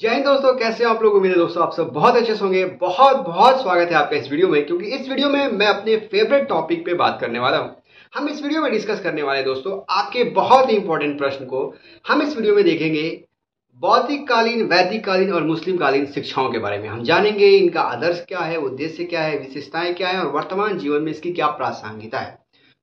जय हिंद दोस्तों, कैसे हो आप लोग? मेरे दोस्तों आप सब बहुत अच्छे होंगे। बहुत बहुत स्वागत है आपका इस वीडियो में, क्योंकि इस वीडियो में मैं अपने फेवरेट टॉपिक पे बात करने वाला हूँ। हम इस वीडियो में डिस्कस करने वाले दोस्तों आपके बहुत ही इंपॉर्टेंट प्रश्न को। हम इस वीडियो में देखेंगे बौद्धिक कालीन वैदिक कालीन और मुस्लिम कालीन शिक्षाओं के बारे में। हम जानेंगे इनका आदर्श क्या है, उद्देश्य क्या है, विशेषताएँ क्या है और वर्तमान जीवन में इसकी क्या प्रासंगिकता है।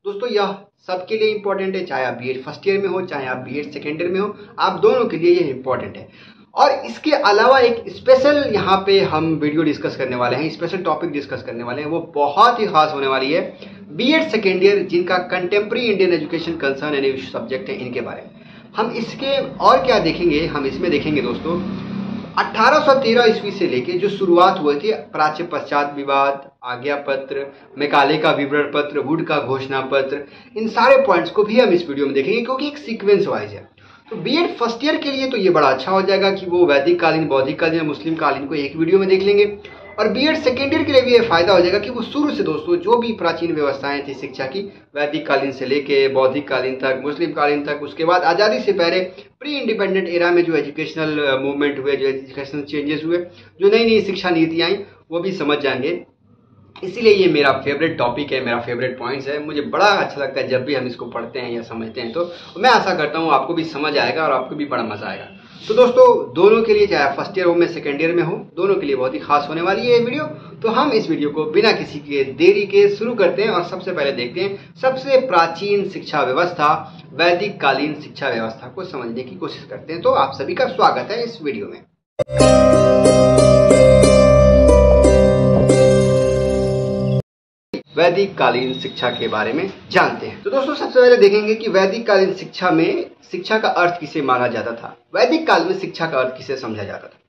दोस्तों, यह सबके लिए इंपॉर्टेंट है, चाहे आप बी फ़र्स्ट ईयर में हो, चाहे आप बी सेकेंड ईयर में हो, आप दोनों के लिए यह इंपॉर्टेंट है। और इसके अलावा एक स्पेशल यहाँ पे हम वीडियो डिस्कस करने वाले हैं स्पेशल टॉपिक डिस्कस करने वाले हैं, वो बहुत ही खास होने वाली है। बी एड सेकेंड ईयर जिनका कंटेम्प्रेरी इंडियन एजुकेशन कंसर्न यानी सब्जेक्ट है, इनके बारे में। हम इसके और क्या देखेंगे, हम इसमें देखेंगे दोस्तों 1813 ईस्वी से लेके जो शुरुआत हुई थी, प्राच्य पश्चात विवाद, आज्ञा पत्र, मेकाले का विवरण पत्र वुड का घोषणा पत्र, इन सारे पॉइंट्स को भी हम इस वीडियो में देखेंगे, क्योंकि एक सीक्वेंस वाइज है। तो बीएड फ़र्स्ट ईयर के लिए तो ये बड़ा अच्छा हो जाएगा कि वो वैदिक कालीन, बौद्धिक कालीन मुस्लिम कालीन को एक वीडियो में देख लेंगे। और बीएड सेकेंड ईयर के लिए भी ये फ़ायदा हो जाएगा कि वो शुरू से दोस्तों, जो भी प्राचीन व्यवस्थाएँ थी शिक्षा की, वैदिक कालीन से लेके बौद्धिक कालीन तक, मुस्लिम कालीन तक, उसके बाद आज़ादी से पहले प्री इंडिपेंडेंट एरा में जो एजुकेशनल मूवमेंट हुए, जो एजुकेशनल चेंजेस हुए, जो नई नई शिक्षा नीति आई, वो भी समझ जाएँगे। इसीलिए ये मेरा फेवरेट टॉपिक है, मेरा फेवरेट पॉइंट्स है। मुझे बड़ा अच्छा लगता है जब भी हम इसको पढ़ते हैं या समझते हैं तो। मैं आशा करता हूँ आपको भी समझ आएगा और आपको भी बड़ा मज़ा आएगा। तो दोस्तों, दोनों के लिए, चाहे फ़र्स्ट ईयर हो, में सेकेंड ईयर में हो, दोनों के लिए बहुत ही खास होने वाली है ये वीडियो तो हम इस वीडियो को बिना किसी के देरी के शुरू करते हैं और सबसे पहले देखते हैं सबसे प्राचीन शिक्षा व्यवस्था वैदिक कालीन शिक्षा व्यवस्था को समझने की कोशिश करते हैं। तो आप सभी का स्वागत है इस वीडियो में। वैदिक कालीन शिक्षा के बारे में जानते हैं। तो दोस्तों, सबसे पहले देखेंगे कि वैदिक कालीन शिक्षा में शिक्षा का अर्थ किसे माना जाता था? वैदिक काल में शिक्षा का अर्थ किसे समझा जाता था?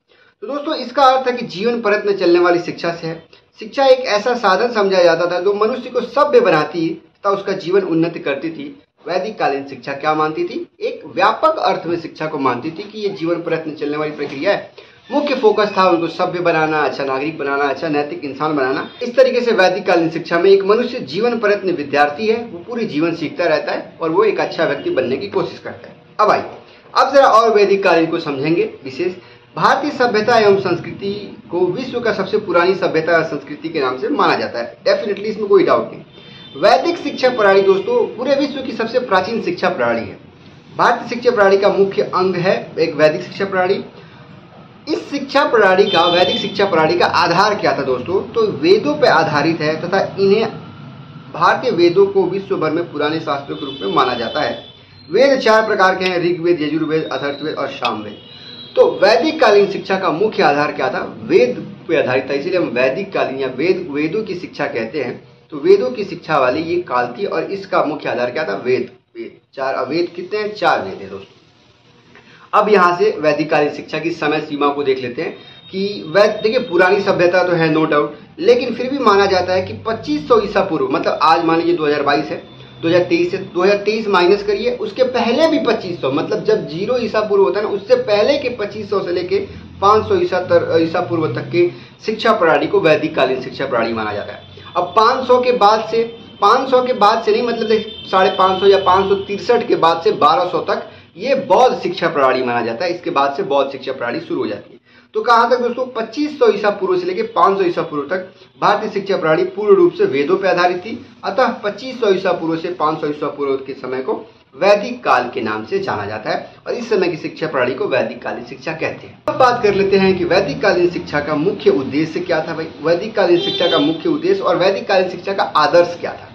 तो दोस्तों, इसका अर्थ है कि जीवन परत में चलने वाली शिक्षा से है। शिक्षा एक ऐसा साधन समझा जाता था जो मनुष्य को सभ्य बनाती तथा उसका जीवन उन्नति करती थी। वैदिक कालीन शिक्षा क्या मानती थी? एक व्यापक अर्थ में शिक्षा को मानती थी कि ये जीवन परत में चलने वाली प्रक्रिया है। मुख्य फोकस था उनको सभ्य बनाना अच्छा नागरिक बनाना अच्छा नैतिक इंसान बनाना। इस तरीके से वैदिक कालीन शिक्षा में एक मनुष्य जीवन प्रयत्न विद्यार्थी है, वो पूरी जीवन सीखता रहता है और वो एक अच्छा व्यक्ति बनने की कोशिश करता है। अब आइए, अब जरा और वैदिक कालीन को समझेंगे, विशेष। भारतीय सभ्यता एवं संस्कृति को विश्व का सबसे पुरानी सभ्यता और संस्कृति के नाम से माना जाता है। डेफिनेटली इसमें कोई डाउट नहीं। वैदिक शिक्षा प्रणाली, दोस्तों, पूरे विश्व की सबसे प्राचीन शिक्षा प्रणाली है। भारतीय शिक्षा प्रणाली का मुख्य अंग है एक वैदिक शिक्षा प्रणाली। इस शिक्षा प्रणाली का, वैदिक शिक्षा प्रणाली का आधार क्या था दोस्तों? तो वेदों पर आधारित है तथा इन्हें भारतीय वेदों को विश्व भर में पुराने शास्त्रों के रूप में माना जाता है। वेद चार प्रकार के हैं, ऋग्वेद, यजुर्वेद, अथर्ववेद और शामवेद। तो वैदिक कालीन शिक्षा का मुख्य आधार क्या था? वेद पे आधारित था, इसीलिए हम वैदिक कालीन या वेद, वेदों की शिक्षा कहते हैं। तो वेदों की शिक्षा वाली ये काल थी और इसका मुख्य आधार क्या था? वेद। वेद। चार, अवेद कितने हैं? चार वेद है दोस्तों। अब यहाँ से वैदिक कालीन शिक्षा की समय सीमा को देख लेते हैं कि वैद देखिए, पुरानी सभ्यता तो है नो डाउट लेकिन फिर भी माना जाता है कि 2500 ईसा पूर्व मतलब आज मान लीजिए 2022 है 2023 से 2023 माइनस करिए, उसके पहले भी 2500 मतलब जब ज़ीरो ईसा पूर्व होता है ना, उससे पहले के 2500 से लेके 500 ईसा तर ईसा पूर्व तक के शिक्षा प्रणाली को वैदिक कालीन शिक्षा प्रणाली माना जाता है। अब 500 के बाद से 500 के बाद से नहीं मतलब साढ़े पाँच या पाँच के बाद से 1200 तक ये बौद्ध शिक्षा प्रणाली माना जाता है। इसके बाद से बौद्ध शिक्षा प्रणाली शुरू हो जाती है। तो कहाँ तक दोस्तों 2500 ईसा पूर्व से लेकर 500 ईसा पूर्व तक भारतीय शिक्षा प्रणाली पूर्ण रूप से वेदों पर आधारित थी। अतः 2500 ईसा पूर्व से 500 ईसा पूर्व के समय को वैदिक काल के नाम से जाना जाता है और इस समय की शिक्षा प्रणाली को वैदिक कालीन शिक्षा कहते हैं। अब बात कर लेते हैं कि वैदिक कालीन शिक्षा का मुख्य उद्देश्य क्या था भाई? वैदिक कालीन शिक्षा का मुख्य उद्देश्य और वैदिक कालीन शिक्षा का आदर्श क्या था?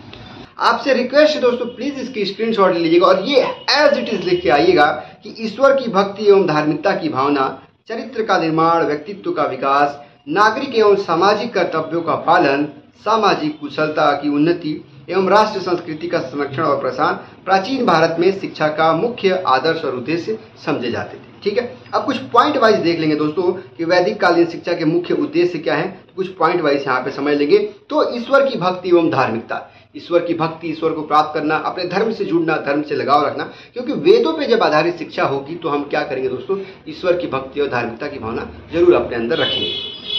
आपसे रिक्वेस्ट है दोस्तों प्लीज़ इसकी स्क्रीनशॉट ले लीजिएगा और ये एज इट इज़ लिख के आइएगा कि ईश्वर की भक्ति एवं धार्मिकता की भावना, चरित्र का निर्माण, व्यक्तित्व का विकास, नागरिक एवं सामाजिक कर्तव्यों का पालन, सामाजिक कुशलता की उन्नति एवं राष्ट्र संस्कृति का संरक्षण और प्रसार प्राचीन भारत में शिक्षा का मुख्य आदर्श और उद्देश्य समझे जाते थे। ठीक है? अब कुछ पॉइंट वाइज देख लेंगे दोस्तों कि वैदिक कालीन शिक्षा के मुख्य उद्देश्य क्या है। तो कुछ पॉइंट वाइज यहाँ पे समझ लेंगे। तो ईश्वर की भक्ति एवं धार्मिकता। ईश्वर की भक्ति ईश्वर को प्राप्त करना अपने धर्म से जुड़ना धर्म से लगाव रखना क्योंकि वेदों पे जब आधारित शिक्षा होगी तो हम क्या करेंगे दोस्तों? ईश्वर की भक्ति और धार्मिकता की भावना ज़रूर अपने अंदर रखेंगे।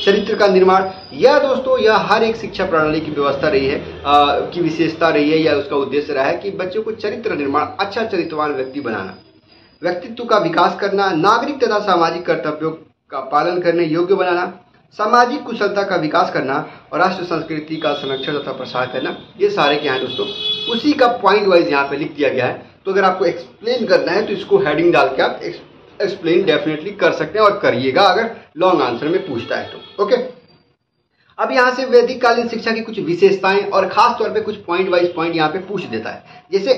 चरित्र का निर्माण यह दोस्तों यह हर एक शिक्षा प्रणाली की व्यवस्था रही है आ, की विशेषता रही है या उसका उद्देश्य रहा है कि बच्चों को चरित्र निर्माण अच्छा चरित्रवान व्यक्ति बनाना। व्यक्तित्व का विकास करना नागरिक तथा सामाजिक कर्तव्यों का पालन करने योग्य बनाना सामाजिक कुशलता का विकास करना और राष्ट्र संस्कृति का संरक्षण तथा प्रसार करना, ये सारे क्या है दोस्तों, उसी का पॉइंट वाइज यहाँ पे लिख दिया गया है। तो अगर आपको एक्सप्लेन करना है तो इसको हेडिंग डाल के आप एक्सप्लेन डेफिनेटली कर सकते हैं और करिएगा अगर लॉन्ग आंसर में पूछता है तो ओके अब यहाँ से वैदिक कालीन शिक्षा की कुछ विशेषताएँ और खास तौर पे कुछ पॉइंट वाइज पॉइंट यहाँ पे पूछ देता है। जैसे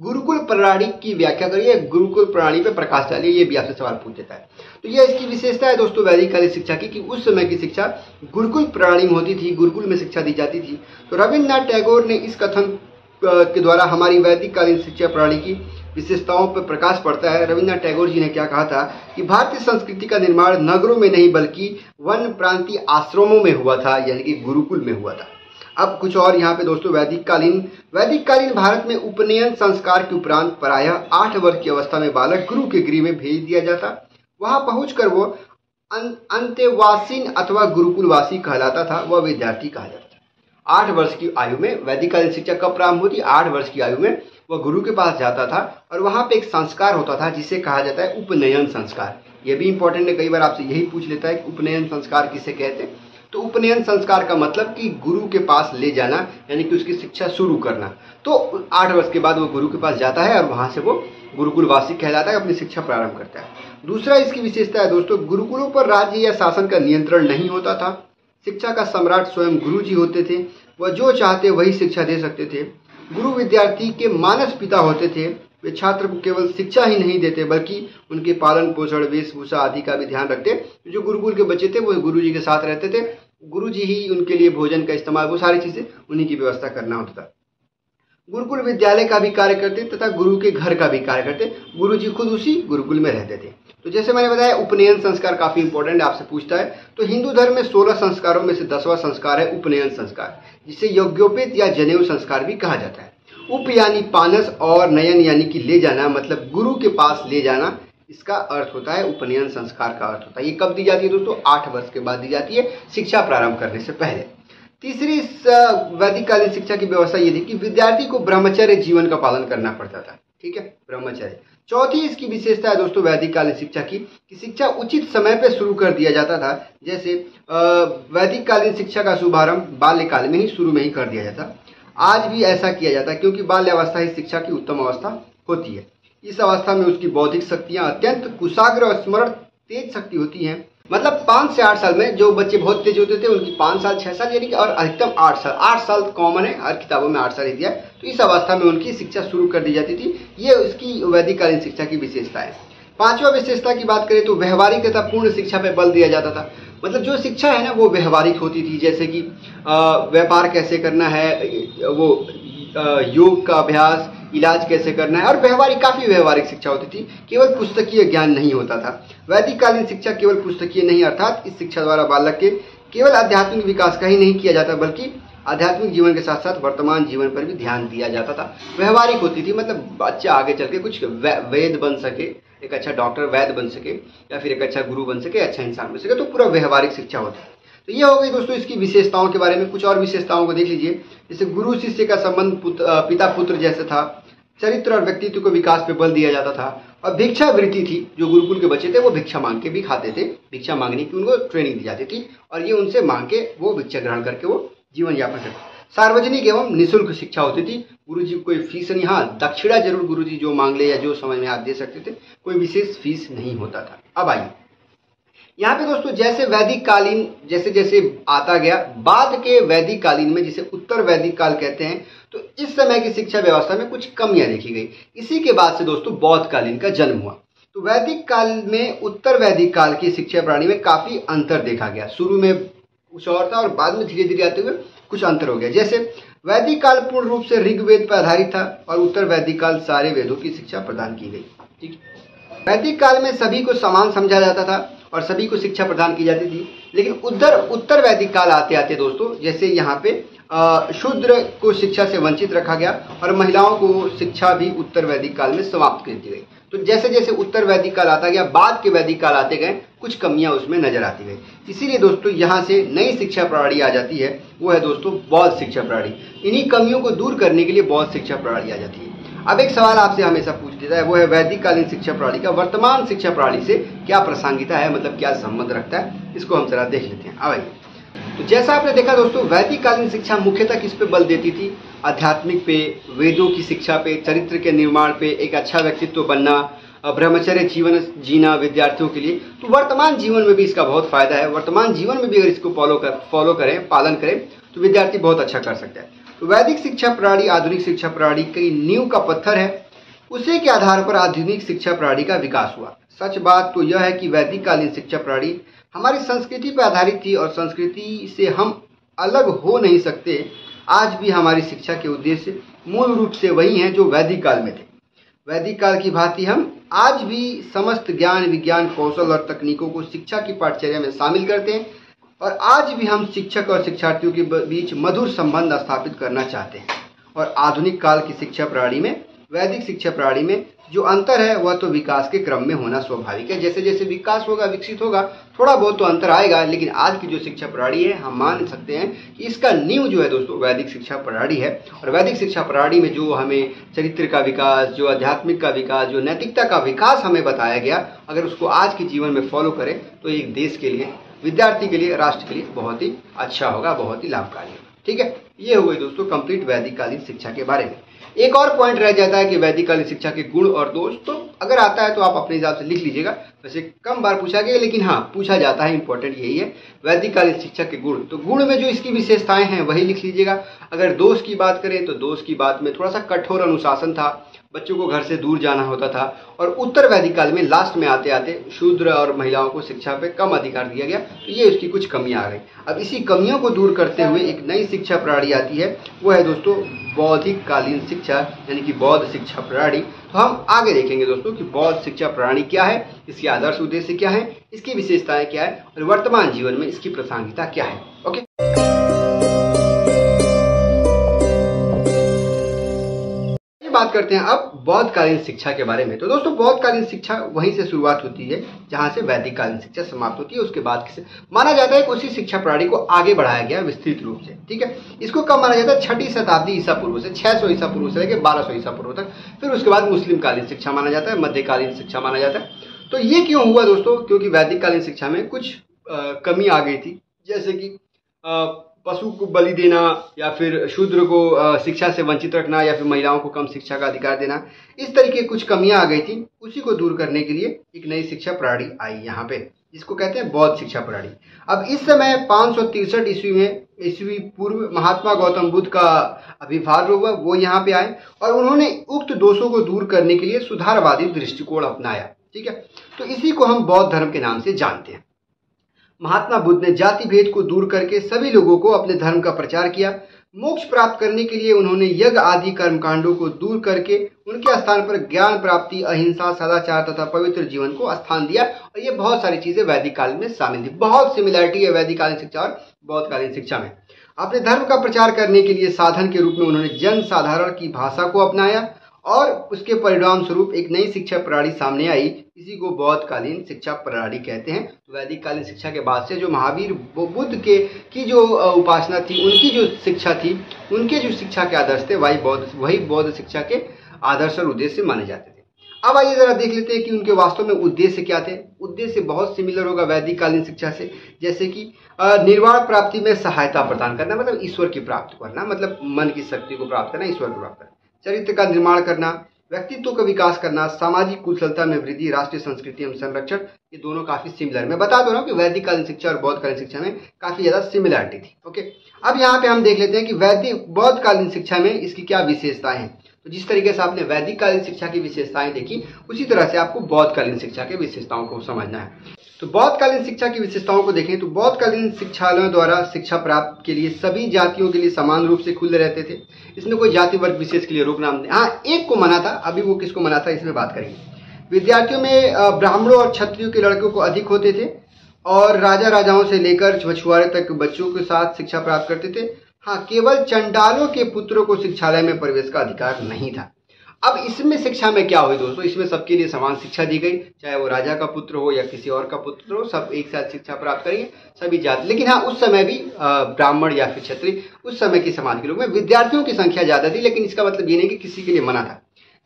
गुरुकुल प्रणाली की व्याख्या करिए, गुरुकुल प्रणाली पे प्रकाश डालिए, ये भी आपसे सवाल पूछ देता है। तो ये इसकी विशेषता है दोस्तों वैदिक कालीन शिक्षा की, कि उस समय की शिक्षा गुरुकुल प्रणाली में होती थी, गुरुकुल में शिक्षा दी जाती थी। तो रविन्द्रनाथ टैगोर ने इस कथन के द्वारा हमारी वैदिक कालीन शिक्षा प्रणाली की विशेषताओं पर प्रकाश पड़ता है। रविन्द्रनाथ टैगोर जी ने क्या कहा था कि भारतीय संस्कृति का निर्माण नगरों में नहीं, बल्कि वन प्रांतीय आश्रमों में हुआ था, यानी कि गुरुकुल में हुआ था। अब कुछ और यहाँ पे दोस्तों वैदिक कालीन वैदिक कालीन भारत में उपनयन संस्कार के उपरांत प्रायः आठ वर्ष की अवस्था में बालक गुरु के गृह में भेज दिया जाता। वहाँ पहुंचकर वो अं, अंत्यवासीन अथवा गुरुकुलवासी कहलाता था वह विद्यार्थी कहा जाता था। आठ वर्ष की आयु में वैदिक कालीन शिक्षा कब प्रारंभ होती आठ वर्ष की आयु में वह गुरु के पास जाता था और वहाँ पे एक संस्कार होता था जिसे कहा जाता है उपनयन संस्कार। ये भी इंपॉर्टेंट है कई बार आपसे यही पूछ लेता है कि उपनयन संस्कार किसे कहते हैं? तो उपनयन संस्कार का मतलब कि गुरु के पास ले जाना, यानी कि उसकी शिक्षा शुरू करना। तो आठ वर्ष के बाद वो गुरु के पास जाता है और वहाँ से वो गुरुकुलवासी कहलाता है, अपनी शिक्षा प्रारंभ करता है। दूसरा इसकी विशेषता है दोस्तों, गुरुकुलों पर राज्य या शासन का नियंत्रण नहीं होता था। शिक्षा का सम्राट स्वयं गुरु जी होते थे, वह जो चाहते वही शिक्षा दे सकते थे। गुरु विद्यार्थी के मानस पिता होते थे, वे छात्र को केवल शिक्षा ही नहीं देते, बल्कि उनके पालन पोषण, वेशभूषा आदि का भी ध्यान रखते। जो गुरुकुल के बच्चे थे, वो गुरु जी के साथ रहते थे। गुरु जी ही उनके लिए भोजन का इस्तेमाल, वो सारी चीज़ें उन्हीं की व्यवस्था करना होता था। गुरुकुल विद्यालय का भी कार्य करते तथा गुरु के घर का भी कार्य करते। गुरु जी खुद उसी गुरुकुल में रहते थे। तो जैसे मैंने बताया, उपनयन संस्कार काफ़ी इंपॉर्टेंट आपसे पूछता है। तो हिंदू धर्म में सोलह संस्कारों में से दसवां संस्कार है उपनयन संस्कार, जिसे यज्ञोपित या जनेऊ संस्कार भी कहा जाता है। उप यानी पानस और नयन यानी कि ले जाना मतलब गुरु के पास ले जाना इसका अर्थ होता है उपनयन संस्कार का अर्थ होता है। ये कब दी जाती है दोस्तों? आठ वर्ष के बाद दी जाती है शिक्षा प्रारंभ करने से पहले। तीसरी वैदिक कालीन शिक्षा की व्यवस्था ये थी कि विद्यार्थी को ब्रह्मचर्य जीवन का पालन करना पड़ता था। ठीक है? ब्रह्मचर्य। चौथी इसकी विशेषता है दोस्तों वैदिक कालीन शिक्षा की, कि शिक्षा उचित समय पर शुरू कर दिया जाता था। जैसे वैदिक कालीन शिक्षा का शुभारंभ बाल्यकाल में ही शुरू में ही कर दिया जाता। आज भी ऐसा किया जाता है क्योंकि बाल्यावस्था ही शिक्षा की उत्तम अवस्था होती है। इस अवस्था में उसकी बौद्धिक शक्तियाँ अत्यंत कुशाग्र और स्मरण तेज शक्ति होती हैं। मतलब पाँच से आठ साल में जो बच्चे बहुत तेज होते थे, उनकी पाँच साल, छह साल, यानी कि और अधिकतम आठ साल। आठ साल कॉमन है, हर किताबों में आठ साल ही दिया। तो इस अवस्था में उनकी शिक्षा शुरू कर दी जाती थी। ये उसकी वैदिककालीन शिक्षा की विशेषता है। पांचवा विशेषता की बात करें तो व्यवहारिक तथा पूर्ण शिक्षा पर बल दिया जाता था। मतलब जो शिक्षा है ना, वो व्यवहारिक होती थी। जैसे कि व्यापार कैसे करना है, वो योग का अभ्यास इलाज कैसे करना है? और व्यवहारिक, काफ़ी व्यवहारिक शिक्षा होती थी। केवल पुस्तकीय ज्ञान नहीं होता था। वैदिक कालीन शिक्षा केवल पुस्तकीय नहीं, अर्थात इस शिक्षा द्वारा बालक के केवल आध्यात्मिक विकास का ही नहीं किया जाता, बल्कि आध्यात्मिक जीवन के साथ साथ वर्तमान जीवन पर भी ध्यान दिया जाता था। व्यवहारिक होती थी मतलब बच्चा आगे चल के कुछ वेद बन सके, एक अच्छा डॉक्टर वैद बन सके, या फिर एक अच्छा गुरु बन सके अच्छा इंसान बन सके तो पूरा व्यवहारिक शिक्षा होता है तो ये हो गई दोस्तों इसकी विशेषताओं के बारे में। कुछ और विशेषताओं को देख लीजिए। जैसे गुरु शिष्य का संबंध पिता पुत्र जैसे था। चरित्र और व्यक्तित्व को विकास पे बल दिया जाता था। और भिक्षा वृत्ति थी, जो गुरुकुल के बच्चे थे, वो भिक्षा मांग के भी खाते थे। भिक्षा मांगने की उनको ट्रेनिंग दी जाती थी और ये उनसे मांग के वो भिक्षा ग्रहण करके वो जीवन यापन करते सार्वजनिक एवं निःशुल्क शिक्षा होती थी। गुरु जी कोई फ़ीस नहीं हाँ दक्षिणा ज़रूर गुरु जी जो मांग ले या जो समझ में आप दे सकते थे, कोई विशेष फ़ीस नहीं होता था। अब आइए। यहाँ पे दोस्तों, जैसे वैदिक कालीन जैसे जैसे आता गया, बाद के वैदिक कालीन में जिसे उत्तर वैदिक काल कहते हैं तो इस समय की शिक्षा व्यवस्था में कुछ कमियाँ देखी गई। इसी के बाद से दोस्तों बौद्ध कालीन का जन्म हुआ। तो वैदिक काल में, उत्तर वैदिक काल की शिक्षा प्रणाली में काफ़ी अंतर देखा गया। शुरू में कुछ और था और बाद में धीरे धीरे आते हुए कुछ अंतर हो गया। जैसे वैदिक काल पूर्ण रूप से ऋग्वेद पर आधारित था और उत्तर वैदिक काल सारे वेदों की शिक्षा प्रदान की गई। ठीक वैदिक काल में सभी को समान समझा जाता था और सभी को शिक्षा प्रदान की जाती थी। लेकिन उधर, उत्तर वैदिक काल आते आते दोस्तों, जैसे यहाँ पे शूद्र को शिक्षा से वंचित रखा गया और महिलाओं को शिक्षा भी उत्तर वैदिक काल में समाप्त कर दी गई। तो जैसे जैसे उत्तर वैदिक काल आता गया, बाद के वैदिक काल आते गए, कुछ कमियाँ उसमें नज़र आती गई। इसीलिए दोस्तों, यहाँ से नई शिक्षा प्रणाली आ जाती है, वो है दोस्तों, बौद्ध शिक्षा प्रणाली। इन्हीं कमियों को दूर करने के लिए बौद्ध शिक्षा प्रणाली आ जाती है। अब एक सवाल आपसे हमेशा पूछ देता है, वो है वैदिक कालीन शिक्षा प्रणाली का वर्तमान शिक्षा प्रणाली से क्या प्रासंगिकता है मतलब क्या संबंध रखता है, इसको हम जरा देख लेते हैं। आइए। तो जैसा आपने देखा दोस्तों, वैदिक कालीन शिक्षा मुख्यतः किस पे बल देती थी? आध्यात्मिक पे, वेदों की शिक्षा पे, चरित्र के निर्माण पे, एक अच्छा व्यक्तित्व बनना, ब्रह्मचर्य जीवन जीना विद्यार्थियों के लिए। तो वर्तमान जीवन में भी इसका बहुत फ़ायदा है। वर्तमान जीवन में भी अगर इसको फॉलो कर फॉलो करें, पालन करें तो विद्यार्थी बहुत अच्छा कर सकता है। तो वैदिक शिक्षा प्रणाली, आधुनिक शिक्षा प्रणाली की नींव का पत्थर है। उसी के आधार पर आधुनिक शिक्षा प्रणाली का विकास हुआ। सच बात तो यह है कि वैदिक कालीन शिक्षा प्रणाली हमारी संस्कृति पर आधारित थी और संस्कृति से हम अलग हो नहीं सकते, आज भी हमारी शिक्षा के उद्देश्य मूल रूप से वही हैं जो वैदिक काल में थे। वैदिक काल की भांति हम आज भी समस्त ज्ञान, विज्ञान, कौशल और तकनीकों को शिक्षा की पाठचर्या में शामिल करते हैं और आज भी हम शिक्षक और शिक्षार्थियों के बीच मधुर संबंध स्थापित करना चाहते हैं और आधुनिक काल की शिक्षा प्रणाली में वैदिक शिक्षा प्रणाली में जो अंतर है, वह तो विकास के क्रम में होना स्वाभाविक है। जैसे जैसे विकास होगा, विकसित होगा, थोड़ा बहुत तो अंतर आएगा, लेकिन आज की जो शिक्षा प्रणाली है, हम मान सकते हैं कि इसका नींव जो है दोस्तों, वैदिक शिक्षा प्रणाली है। और वैदिक शिक्षा प्रणाली में जो हमें चरित्र का विकास, जो आध्यात्मिक का विकास, जो नैतिकता का विकास हमें बताया गया, अगर उसको आज के जीवन में फॉलो करें तो एक देश के लिए, विद्यार्थी के लिए, राष्ट्र के लिए बहुत ही अच्छा होगा, बहुत ही लाभकारी होगा। ठीक है? ये हुए दोस्तों कंप्लीट वैदिक कालीन शिक्षा के बारे में। एक और पॉइंट रह जाता है कि वैदिक कालीन शिक्षा के गुण और दोष तो अगर आता है तो आप अपने हिसाब से लिख लीजिएगा। वैसे कम बार पूछा गया, लेकिन हाँ पूछा जाता है इंपॉर्टेंट यही है। वैदिक कालीन शिक्षा के गुण तो गुण में जो इसकी विशेषताएँ हैं, वही लिख लीजिएगा। अगर दोष की बात करें तो दोष की बात में थोड़ा सा कठोर अनुशासन था। बच्चों को घर से दूर जाना होता था और उत्तर वैदिक काल में लास्ट में आते आते शूद्र और महिलाओं को शिक्षा पे कम अधिकार दिया गया तो ये उसकी कुछ कमियाँ आ गई। अब इसी कमियों को दूर करते हुए एक नई शिक्षा प्रणाली आती है, वो है दोस्तों बौद्धिक कालीन शिक्षा, यानी कि बौद्ध शिक्षा प्रणाली। तो हम आगे देखेंगे दोस्तों कि बौद्ध शिक्षा प्रणाली क्या है, इसके आदर्श उद्देश्य क्या है, इसकी विशेषताएँ क्या है और वर्तमान जीवन में इसकी प्रासंगिकता क्या है। ओके? बात करते हैं अब बौद्धकालीन शिक्षा के बारे में। तो दोस्तों, बौद्धकालीन शिक्षा वहीं से शुरुआत होती है, जहाँ से वैदिक कालीन शिक्षा समाप्त होती है, उसके बाद किसे माना जाता है कि उसी शिक्षा प्रणाली को आगे बढ़ाया गया विस्तृत रूप से, ठीक है? इसको कब माना जाता है? छठी शताब्दी ईसा पूर्व से, छह सौ ईसा पूर्व से लेकर बारह ईसा पूर्व तक। फिर उसके बाद मुस्लिम कालीन शिक्षा माना जाता है, मध्यकालीन शिक्षा माना जाता है। तो ये क्यों हुआ दोस्तों? क्योंकि वैदिक कालीन शिक्षा में कुछ कमी आ गई थी। जैसे कि पशु को बलि देना या फिर शूद्र को शिक्षा से वंचित रखना या फिर महिलाओं को कम शिक्षा का अधिकार देना, इस तरीके कुछ कमियाँ आ गई थी उसी को दूर करने के लिए एक नई शिक्षा प्रणाली आई यहाँ पे, जिसको कहते हैं बौद्ध शिक्षा प्रणाली। अब इस समय पाँच सौ ईस्वी में, ईस्वी पूर्व महात्मा गौतम बुद्ध का अभिभार हुआ, वो यहाँ पे आए और उन्होंने उक्त दोषों को दूर करने के लिए सुधारवादी दृष्टिकोण अपनाया, ठीक है? तो इसी को हम बौद्ध धर्म के नाम से जानते हैं। महात्मा बुद्ध ने जाति भेद को दूर करके सभी लोगों को अपने धर्म का प्रचार किया। मोक्ष प्राप्त करने के लिए उन्होंने यज्ञ आदि कर्मकांडों को दूर करके उनके स्थान पर ज्ञान प्राप्ति, अहिंसा, सदाचार तथा पवित्र जीवन को स्थान दिया। और ये बहुत सारी चीज़ें वैदिक काल में शामिल थी। बहुत सिमिलरिटी है वैदिक कालीन शिक्षा और बौद्धकालीन शिक्षा में। अपने धर्म का प्रचार करने के लिए साधन के रूप में उन्होंने जन साधारण की भाषा को अपनाया। और उसके परिणाम स्वरूप एक नई शिक्षा प्रणाली सामने आई। इसी को बौद्धकालीन शिक्षा प्रणाली कहते हैं। तो वैदिक कालीन शिक्षा के बाद से जो महावीर बुद्ध के, की जो उपासना थी, उनकी जो शिक्षा थी, उनके जो शिक्षा के आदर्श थे, वही बौद्ध वही बौद्ध शिक्षा के आदर्श और उद्देश्य माने जाते थे। अब आइए जरा देख लेते हैं कि उनके वास्तव में उद्देश्य क्या थे। उद्देश्य बहुत सिमिलर होगा वैदिक कालीन शिक्षा से। जैसे कि निर्वाण प्राप्ति में सहायता प्रदान करना मतलब ईश्वर की प्राप्त करना मतलब मन की शक्ति को प्राप्त करना, ईश्वर को प्राप्त करना। चरित्र का निर्माण करना, व्यक्तित्व का विकास करना, सामाजिक कुशलता में वृद्धि, राष्ट्रीय संस्कृति एवं संरक्षण, ये दोनों काफ़ी सिमिलर मैं बता दो रहा हूँ कि वैदिक कालीन शिक्षा और बौद्ध कालीन शिक्षा में काफ़ी ज़्यादा सिमिलरिटी थी, ओके? अब यहाँ पे हम देख लेते हैं कि वैदिक, बौद्ध कालीन शिक्षा में इसकी क्या विशेषताएँ हैं। तो जिस तरीके से आपने वैदिक कालीन शिक्षा की विशेषताएँ देखी, उसी तरह से आपको बौद्ध कालीन शिक्षा की विशेषताओं को समझना है। तो बौद्धकालीन शिक्षा की विशेषताओं को देखें तो बौद्धकालीन शिक्षालयों द्वारा शिक्षा प्राप्त के लिए सभी जातियों के लिए समान रूप से खुले रहते थे। इसमें कोई जाति वर्ग विशेष के लिए रोक नाम हाँ एक को मना था, अभी वो किसको मना था, इसमें बात करेंगे। विद्यार्थियों में ब्राह्मणों और क्षत्रियों के लड़कों को अधिक होते थे और राजा राजाओं से लेकर छुआरे तक बच्चों के साथ शिक्षा प्राप्त करते थे। हाँ केवल चंडालों के पुत्रों को शिक्षालय में प्रवेश का अधिकार नहीं था। अब इसमें शिक्षा में क्या हुई दोस्तों? इसमें सबके लिए समान शिक्षा दी गई। चाहे वो राजा का पुत्र हो या किसी और का पुत्र हो, सब एक साथ शिक्षा प्राप्त करेंगे, सभी जाति। लेकिन हाँ उस समय भी ब्राह्मण या फिर क्षत्रिय, उस समय के समाज के लोग में विद्यार्थियों की संख्या ज़्यादा थी, लेकिन इसका मतलब ये नहीं कि किसी के लिए मना था।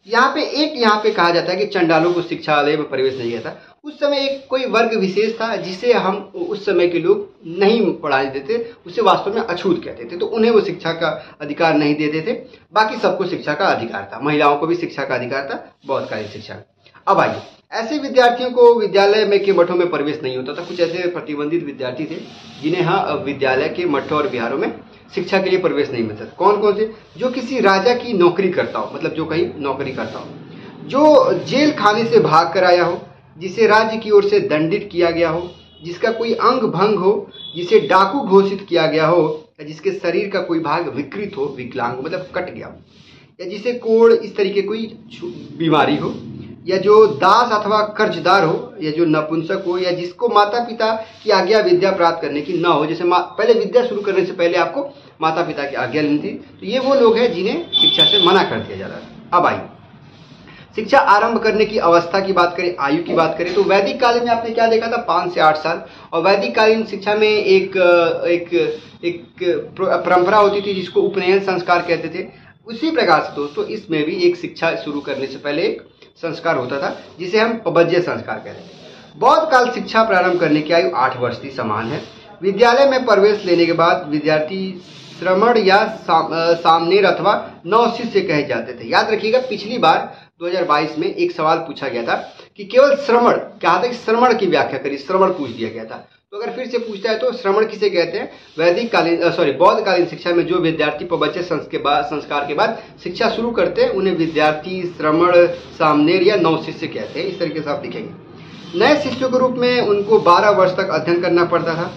यहाँ पे एक यहाँ पे कहा जाता है कि चंडालों को शिक्षालय में प्रवेश नहीं किया था। उस समय एक कोई वर्ग विशेष था जिसे हम उस समय के लोग नहीं पढ़ा देते, उसे वास्तव में अछूत कहते थे। तो उन्हें वो शिक्षा का अधिकार नहीं देते थे। बाकी सबको शिक्षा का अधिकार था। महिलाओं को भी शिक्षा का अधिकार था बौद्धकालीन शिक्षा। अब आइए। ऐसे विद्यार्थियों को विद्यालय में के मठों में प्रवेश नहीं होता था। कुछ ऐसे प्रतिबंधित विद्यार्थी थे जिन्हें हाँ विद्यालय के मठों और बिहारों में शिक्षा के लिए प्रवेश नहीं मिलता कौन कौन से? जो किसी राजा की नौकरी करता हो मतलब जो कहीं नौकरी करता हो। जो जेल खाने से भाग कर आया हो जिसे राज्य की ओर से दंडित किया गया हो, जिसका कोई अंग भंग हो, जिसे डाकू घोषित किया गया हो, या जिसके शरीर का कोई भाग विकृत हो, विकलांग मतलब कट गया हो, या जिसे कोड़ इस तरीके कोई बीमारी हो, या जो दास अथवा कर्जदार हो, या जो नपुंसक हो, या जिसको माता पिता की आज्ञा विद्या प्राप्त करने की ना हो, जैसे पहले विद्या शुरू करने से पहले आपको माता पिता की आज्ञा लेनी थी तो ये वो लोग हैं जिन्हें शिक्षा से मना कर दिया जा रहा है। अब आइए। शिक्षा आरंभ करने की अवस्था की बात करें, आयु की बात करें तो वैदिक काल में आपने क्या देखा था? पाँच से आठ साल। और वैदिक कालीन शिक्षा में एक एक एक परंपरा होती थी जिसको उपनयन संस्कार कहते थे। उसी प्रकार से दोस्तों, इसमें भी एक शिक्षा शुरू करने से पहले एक संस्कार होता था, जिसे हम पबज्य संस्कार कहते हैं। बौद्ध काल शिक्षा प्रारंभ करने की आयु आठ वर्ष की समान है। विद्यालय में प्रवेश लेने के बाद विद्यार्थी श्रमण या साम, सामनेर अथवा नौ शिष्य कहे जाते थे। याद रखिएगा पिछली बार 2022 में एक सवाल पूछा गया था कि केवल श्रमण क्या था कि श्रमण की व्याख्या करी श्रमण पूछ दिया गया था। तो अगर फिर से पूछता है तो श्रमण किसे कहते हैं? वैदिक कालीन सॉरी बौद्ध कालीन शिक्षा में जो विद्यार्थी बच्चे के बाद संस्कार के बाद शिक्षा शुरू करते हैं उन्हें विद्यार्थी श्रमण सामनेर या नौ शिष्य कहते हैं। इस तरीके से आप दिखेंगे। नए शिष्यों के रूप में उनको 12 वर्ष तक अध्ययन करना पड़ता था।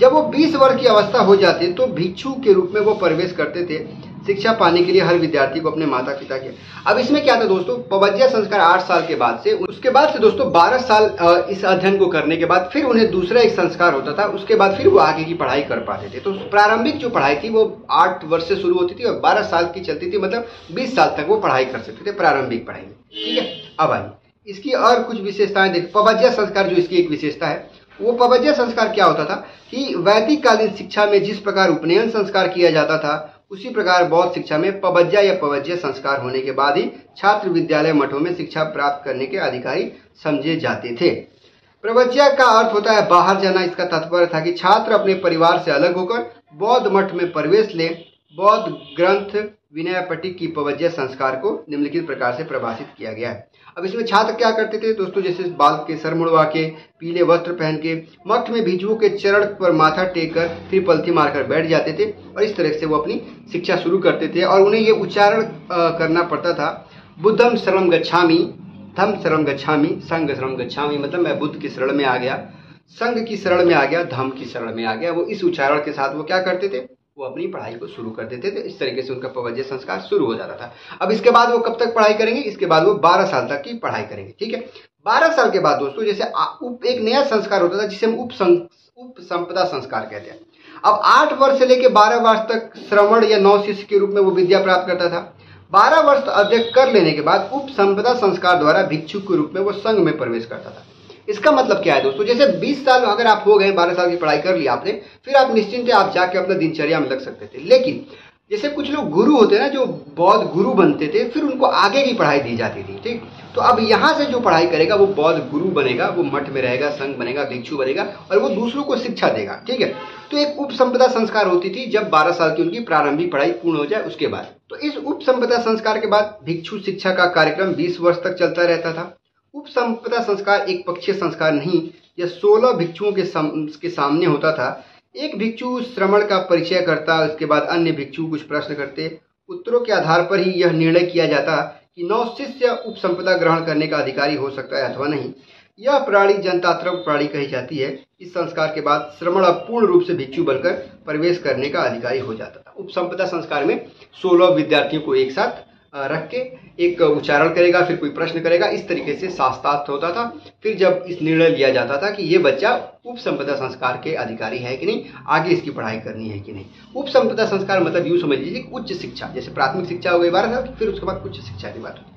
जब वो 20 वर्ष की अवस्था हो जाती तो भिक्षु के रूप में वो प्रवेश करते थे, शिक्षा पाने के लिए हर विद्यार्थी को अपने माता पिता के। अब इसमें क्या था दोस्तों, पवज्या संस्कार आठ साल के बाद से, उसके बाद से दोस्तों बारह साल इस अध्ययन को करने के बाद फिर उन्हें दूसरा एक संस्कार होता था, उसके बाद फिर वो आगे की पढ़ाई कर पाते थे। तो प्रारंभिक जो पढ़ाई थी वो आठ वर्ष से शुरू होती थी और बारह साल की चलती थी मतलब बीस साल तक वो पढ़ाई कर सकते थे प्रारंभिक पढ़ाई ठीक है, अब आइए। इसकी और कुछ विशेषताएँ देख, पवज्या संस्कार जो इसकी एक विशेषता है वो पवज्य संस्कार क्या होता था? कि वैदिक कालीन शिक्षा में जिस प्रकार उपनयन संस्कार किया जाता था, उसी प्रकार बौद्ध शिक्षा में पवज्या या पवज्य संस्कार होने के बाद ही छात्र विद्यालय मठों में शिक्षा प्राप्त करने के अधिकारी समझे जाते थे। प्रवज्या का अर्थ होता है बाहर जाना। इसका तात्पर्य था कि छात्र अपने परिवार से अलग होकर बौद्ध मठ में प्रवेश ले। बौद्ध ग्रंथ विनय पटिक की पवज्य संस्कार को निम्नलिखित प्रकार से प्रभाषित किया गया है। अब इसमें छात्र क्या करते थे? दोस्तों, जैसे बाल के सर मुड़वा के, पीले वस्त्र पहन के, मठ में भिजुओं के चरण पर माथा टेक कर फिर पलथी मारकर बैठ जाते थे और इस तरह से वो अपनी शिक्षा शुरू करते थे और उन्हें ये उच्चारण करना पड़ता था। बुद्धम शरण गच्छामी धम शरण गच्छामी संघ शरण गच्छामी मतलब मैं बुद्ध की शरण में आ गया संघ की शरण में आ गया, धम की शरण में आ गया। वो इस उच्चारण के साथ वो क्या करते थे? वो अपनी पढ़ाई को शुरू कर देते थे। इस तरीके से उनका पवज्य संस्कार शुरू हो जाता था। अब इसके बाद वो कब तक पढ़ाई करेंगे? इसके बाद वो बारह साल तक की पढ़ाई करेंगे, ठीक है? बारह साल के बाद दोस्तों, जैसे उप, एक नया संस्कार होता था, जिसे हम उप उप संपदा संस्कार कहते हैं। अब आठ वर्ष से लेकर बारह वर्ष तक श्रवण या नौ शिष्य के रूप में वो विद्या प्राप्त करता था। बारह वर्ष अध्यक्ष कर लेने के बाद उप संपदा संस्कार द्वारा भिक्षु के रूप में वो संघ में प्रवेश करता था। इसका मतलब क्या है दोस्तों? जैसे 20 साल अगर आप हो गए 12 साल की पढ़ाई कर ली आपने, फिर आप निश्चिंत आप जाके अपना दिनचर्या में लग सकते थे। लेकिन जैसे कुछ लोग गुरु होते हैं ना, जो बौद्ध गुरु बनते थे, फिर उनको आगे की पढ़ाई दी जाती थी, ठीक? तो अब यहाँ से जो पढ़ाई करेगा, वो बौद्ध गुरु बनेगा, वो मठ में रहेगा, संघ बनेगा, भिक्षु बनेगा, और वो दूसरों को शिक्षा देगा, ठीक है? तो एक उपसंपदा संस्कार होती थी, जब 12 साल की उनकी प्रारंभिक पढ़ाई पूर्ण हो जाए, उसके बाद। तो इस उप संपदा संस्कार के बाद भिक्षु शिक्षा का कार्यक्रम 20 वर्ष तक चलता रहता था। उपसंपदा संस्कार एक पक्षीय संस्कार नहीं यह सोलह भिक्षुओं के, सम, के सामने होता था। एक भिक्षु श्रमण का परिचय करता उसके बाद अन्य भिक्षु कुछ प्रश्न करते। उत्तरों के आधार पर ही यह निर्णय किया जाता कि नौ शिष्य उपसंपदा ग्रहण करने का अधिकारी हो सकता है अथवा नहीं। यह प्रणाली जनतांत्रिक प्रणाली कही जाती है। इस संस्कार के बाद श्रमण अब पूर्ण रूप से भिक्षु बनकर प्रवेश करने का अधिकारी हो जाता था। उपसंपदा संस्कार में सोलह विद्यार्थियों को एक साथ रख के एक उच्चारण करेगा, फिर कोई प्रश्न करेगा। इस तरीके से शास्त्रार्थ होता था। फिर जब इस निर्णय लिया जाता था कि ये बच्चा उप संपदा संस्कार के अधिकारी है कि नहीं, आगे इसकी पढ़ाई करनी है कि नहीं। उप संपदा संस्कार मतलब यूँ समझ लीजिए उच्च शिक्षा, जैसे प्राथमिक शिक्षा हो गई बारह फिर उसके बाद उच्च शिक्षा की बात होती।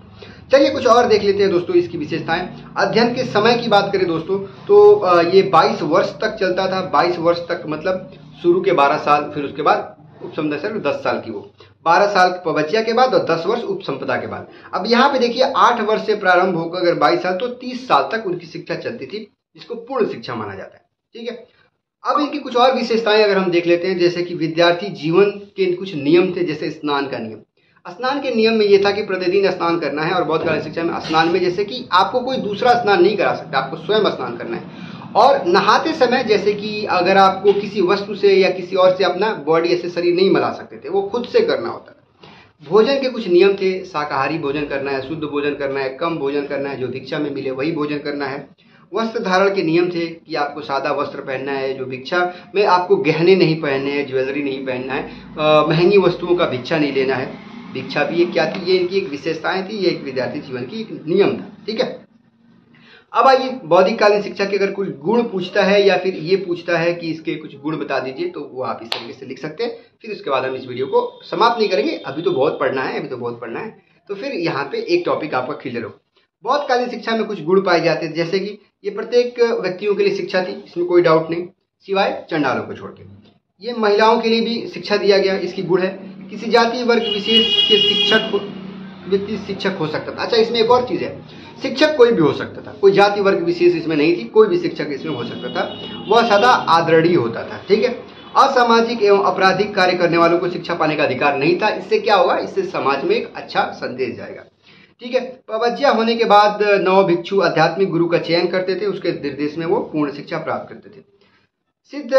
चलिए कुछ और देख लेते हैं दोस्तों इसकी विशेषताएँ। अध्ययन के समय की बात करें दोस्तों तो ये 22 वर्ष तक चलता था। 22 वर्ष तक मतलब शुरू के 12 साल, फिर उसके बाद उपसमुदाय से दस साल की वो। बारह साल पवजिया के बाद और दस वर्ष उप संपदा के बाद। अब यहाँ पे देखिए, आठ वर्ष से प्रारंभ होकर अगर बाईस साल तो तीस साल तक उनकी शिक्षा चलती थी, जिसको पूर्ण शिक्षा माना जाता है। ठीक है? अब इनकी कुछ और विशेषताएँ अगर हम देख लेते हैं, जैसे कि विद्यार्थी जीवन के कुछ नियम थे, जैसे स्नान का नियम। स्नान के नियम में ये था कि प्रतिदिन स्नान करना है और बहुत कालीन शिक्षा में, स्नान में जैसे कि आपको कोई दूसरा स्नान नहीं करा सकता, आपको स्वयं स्नान करना है। और नहाते समय, जैसे कि अगर आपको किसी वस्तु से या किसी और से अपना बॉडी ऐसे शरीर नहीं मिला सकते थे, वो खुद से करना होता था। भोजन के कुछ नियम थे, शाकाहारी भोजन करना है, शुद्ध भोजन करना है, कम भोजन करना है, जो भिक्षा में मिले वही भोजन करना है। वस्त्र धारण के नियम थे कि आपको सादा वस्त्र पहनना है, जो भिक्षा में आपको गहने नहीं पहनने हैं, ज्वेलरी नहीं पहनना है महँगी वस्तुओं का भिक्षा नहीं लेना है। भिक्षा भी एक क्या थी? ये इनकी एक विशेषताएँ थी, ये एक विद्यार्थी जीवन की एक नियम था, ठीक है? अब आइए बौद्धिककालीन शिक्षा के अगर कुछ गुण पूछता है या फिर ये पूछता है कि इसके कुछ गुण बता दीजिए तो वो आप इस तरीके से लिख सकते हैं। फिर उसके बाद हम इस वीडियो को समाप्त नहीं करेंगे। अभी तो बहुत पढ़ना है, अभी तो बहुत पढ़ना है। तो फिर यहाँ पे एक टॉपिक आपका क्लियर हो। बौद्धकालीन शिक्षा में कुछ गुण पाए जाते हैं, जैसे कि ये प्रत्येक व्यक्तियों के लिए शिक्षा थी, इसमें कोई डाउट नहीं, सिवाय चंडालों को छोड़ के। ये महिलाओं के लिए भी शिक्षा दिया गया, इसकी गुण है। किसी जाति, वर्ग, विशेष के शिक्षक व्यक्ति शिक्षक हो सकता था। अच्छा इसमें एक और चीज़ है। शिक्षक कोई भी हो सकता था। कोई जाति वर्ग विशेष इसमें नहीं थी, कोई भी शिक्षक इसमें हो सकता था। वह सदा आदरणीय होता था, ठीक है? असामाजिक एवं आपराधिक कार्य करने वालों को शिक्षा पाने का अधिकार नहीं था। इससे क्या होगा इससे समाज में एक अच्छा संदेश जाएगा, ठीक है? पवज्या होने के बाद नव भिक्षु आध्यात्मिक गुरु का चयन करते थे। उसके निर्देश में वो पूर्ण शिक्षा प्राप्त करते थे। सिद्ध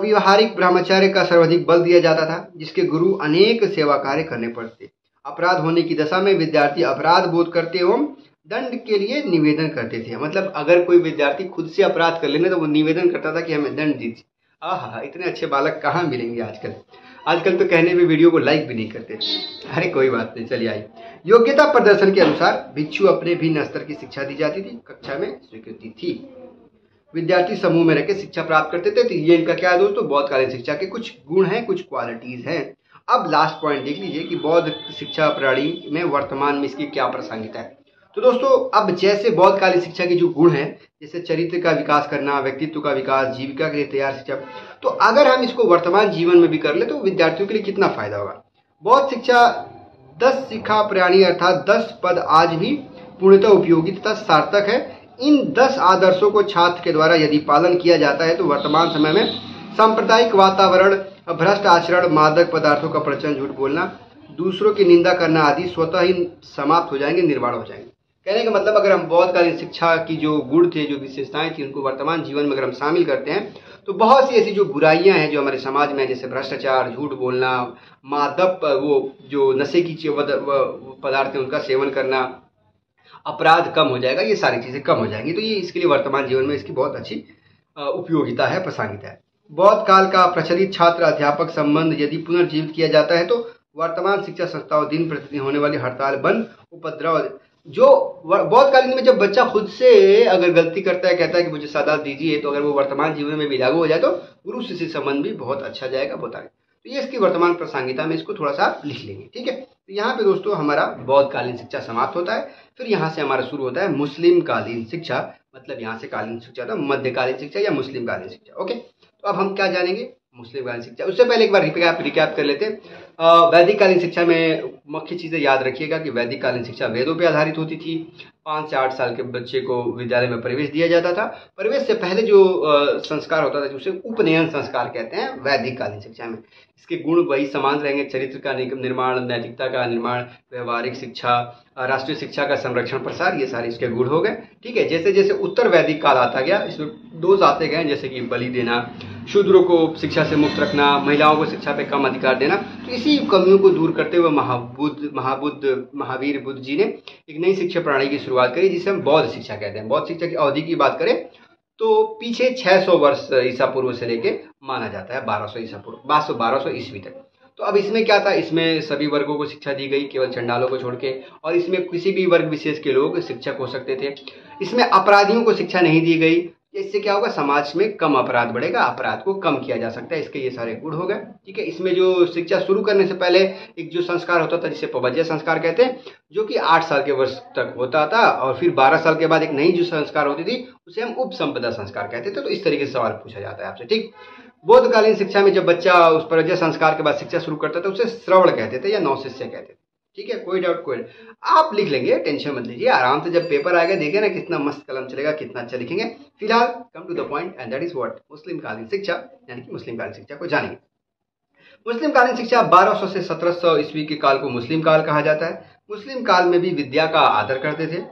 व्यवहारिक ब्रह्मचार्य का सर्वाधिक बल दिया जाता था, जिसके गुरु अनेक सेवा कार्य करने पड़ते। अपराध होने की दशा में विद्यार्थी अपराध बोध करते एवं दंड के लिए निवेदन करते थे। मतलब अगर कोई विद्यार्थी खुद से अपराध कर लेना तो वो निवेदन करता था कि हमें दंड दीजिए। आह, इतने अच्छे बालक कहाँ मिलेंगे आजकल? आजकल तो कहने में वीडियो को लाइक भी नहीं करते अरे, कोई बात नहीं, चलिए आई योग्यता प्रदर्शन के अनुसार भिक्षु अपने भिन्न स्तर की शिक्षा दी जाती थी, कक्षा में स्वीकृति थी। विद्यार्थी समूह में रहकर शिक्षा प्राप्त करते थे तो ये इनका क्या है दोस्तों? बौद्धकालीन शिक्षा के कुछ गुण हैं, कुछ क्वालिटीज हैं। अब लास्ट पॉइंट देख लीजिए कि बौद्ध शिक्षा प्रणाली में वर्तमान में इसकी क्या प्रासंगिकता है। तो दोस्तों, अब जैसे बौद्ध काली शिक्षा के जो गुण हैं, जैसे चरित्र का विकास करना, व्यक्तित्व का विकास, जीविका के लिए तैयार शिक्षा तो अगर हम इसको वर्तमान जीवन में भी कर ले तो विद्यार्थियों के लिए कितना फ़ायदा होगा? बौद्ध शिक्षा, दस शिक्षा प्राणी अर्थात दस पद आज भी पूर्णतः उपयोगी तथा सार्थक है। इन दस आदर्शों को छात्र के द्वारा यदि पालन किया जाता है तो वर्तमान समय में सांप्रदायिक वातावरण, भ्रष्ट आचरण, मादक पदार्थों का प्रचलन झूठ बोलना, दूसरों की निंदा करना आदि स्वतः ही समाप्त हो जाएँगे, निर्माण हो जाएँगे। कहने का मतलब अगर हम बौद्धकालीन शिक्षा की जो गुण थे, जो विशेषताएँ थी, उनको वर्तमान जीवन में अगर हम शामिल करते हैं तो बहुत सी ऐसी जो बुराइयाँ हैं जो हमारे समाज में जैसे भ्रष्टाचार, झूठ बोलना, मादक, वो जो नशे की पदार्थ उनका सेवन करना, अपराध कम हो जाएगा, ये सारी चीज़ें कम हो जाएँगी। तो ये इसके लिए वर्तमान जीवन में इसकी बहुत अच्छी उपयोगिता है प्रासंगिकता है। बौद्ध काल का प्रचलित छात्र अध्यापक संबंध यदि पुनर्जीवित किया जाता है तो वर्तमान शिक्षा संस्थाओं दिन प्रतिदिन होने वाली हड़ताल बंद, उपद्रव जो बहुत कालीन में जब बच्चा खुद से अगर गलती करता है, कहता है कि मुझे सादा दीजिए तो अगर वो वर्तमान जीवन में भी लागू हो जाए तो गुरु शिष्य संबंध भी बहुत अच्छा जाएगा, बताए। तो ये इसकी वर्तमान प्रासंगिकता में इसको थोड़ा सा लिख लेंगे, ठीक है? तो यहाँ पे दोस्तों हमारा बौद्ध कालीन शिक्षा समाप्त होता है, फिर यहाँ से हमारा शुरू होता है मुस्लिम कालीन शिक्षा मतलब यहाँ से कालीन शिक्षा था मध्यकालीन शिक्षा या मुस्लिम कालीन शिक्षा, ओके? तो अब हम क्या जानेंगे? मुस्लिम कालीन शिक्षा उससे पहले एक बार रिकैप रिकैप कर लेते वैदिक कालीन शिक्षा में मुख्य चीज़ें याद रखिएगा कि वैदिक कालीन शिक्षा वेदों पर आधारित होती थी। पाँच से आठ साल के बच्चे को विद्यालय में प्रवेश दिया जाता था। प्रवेश से पहले जो संस्कार होता था, जिसे उपनयन संस्कार कहते हैं वैदिक कालीन शिक्षा में। इसके गुण वही समान रहेंगे, चरित्र का निर्माण, नैतिकता का निर्माण, व्यवहारिक शिक्षा राष्ट्रीय शिक्षा का संरक्षण प्रसार, ये सारे इसके गुण हो गए। ठीक है जैसे जैसे उत्तर वैदिक काल आता गया, इसमें दोष आते गए जैसे कि बलि देना, शूद्रों को शिक्षा से मुक्त रखना, महिलाओं को शिक्षा पे कम अधिकार देना तो इसी कमियों को दूर करते हुए महाबुद्ध महाबुद्ध, महावीर बुद्ध जी ने एक नई शिक्षा प्रणाली की शुरुआत करी, जिसे हम बौद्ध शिक्षा कहते हैं। बौद्ध शिक्षा की अवधि की बात करें तो पीछे 600 वर्ष ईसा पूर्व से लेके माना जाता है 1200 ईसा पूर्व बारह सौ बारह ईस्वी तक। तो अब इसमें क्या था? इसमें सभी वर्गों को शिक्षा दी गई, केवल चंडालों को छोड़ के, और इसमें किसी भी वर्ग विशेष के लोग शिक्षक हो सकते थे। इसमें अपराधियों को शिक्षा नहीं दी गई इससे क्या होगा? समाज में कम अपराध बढ़ेगा, अपराध को कम किया जा सकता है, इसके ये सारे गुण हो गए। ठीक है, इसमें जो शिक्षा शुरू करने से पहले एक जो संस्कार होता था, जिसे पवज्य संस्कार कहते हैं, जो कि आठ साल के वर्ष तक होता था और फिर बारह साल के बाद एक नई जो संस्कार होती थी, उसे हम उपसंपदा संस्कार कहते थे। तो इस तरीके से सवाल पूछा जाता है आपसे, ठीक? बोधकालीन शिक्षा में जब बच्चा उस प्रज्ञा संस्कार के बाद शिक्षा शुरू करता था, उसे श्रवण कहते थे या नौशिष्य कहते थे। ठीक है, कोई डाउट कोई आप लिख लेंगे टेंशन मत लीजिए। आराम से जब पेपर आएगा, देखिए ना कितना मस्त कलम चलेगा, कितना अच्छा लिखेंगे। फ़िलहाल come to the point and that is what मुस्लिम कालीन शिक्षा यानी कि मुस्लिम कालीन शिक्षा को जानेंगे। मुस्लिम कालीन शिक्षा 1200 से 1700 ईस्वी के काल को मुस्लिम काल कहा जाता है। मुस्लिम काल में भी विद्या का आदर करते थे।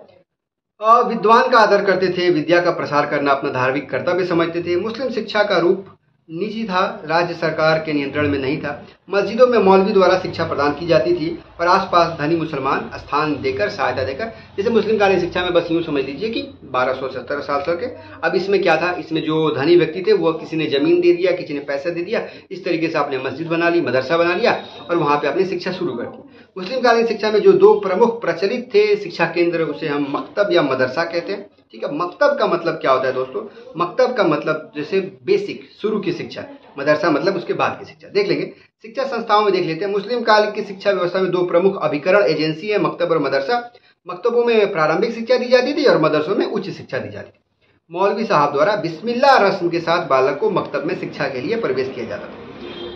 विद्वान का आदर करते थे, विद्या का प्रसार करना अपना धार्मिक कर्तव्य समझते थे। मुस्लिम शिक्षा का रूप निजी था राज्य सरकार के नियंत्रण में नहीं था। मस्जिदों में मौलवी द्वारा शिक्षा प्रदान की जाती थी पर आसपास धनी मुसलमान स्थान देकर, सहायता देकर, जैसे मुस्लिम कालीन शिक्षा में बस यूँ समझ लीजिए कि बारह सौ सत्तर साल तक के अब इसमें क्या था? इसमें जो धनी व्यक्ति थे, वो किसी ने ज़मीन दे दिया, किसी ने पैसा दे दिया, इस तरीके से आपने मस्जिद बना ली, मदरसा बना लिया और वहाँ पर अपनी शिक्षा शुरू कर दी। मुस्लिम कालीन शिक्षा में जो दो प्रमुख प्रचलित थे शिक्षा केंद्र, उसे हम मकतब या मदरसा कहते हैं। ठीक है, मकतब का मतलब क्या होता है दोस्तों? मकतब का मतलब जैसे बेसिक शुरू की शिक्षा। मदरसा मतलब उसके बाद की शिक्षा। देख लेंगे। शिक्षा संस्थाओं में देख लेते हैं। मुस्लिम काल की शिक्षा व्यवस्था में दो प्रमुख अभिकरण एजेंसी है, मकतब और मदरसा। मकतबों में प्रारंभिक शिक्षा दी जाती थी और मदरसों में उच्च शिक्षा दी जाती थी। मौलवी साहब द्वारा बिस्मिल्ला रस्म के साथ बालक को मकतब में शिक्षा के लिए प्रवेश किया जाता था।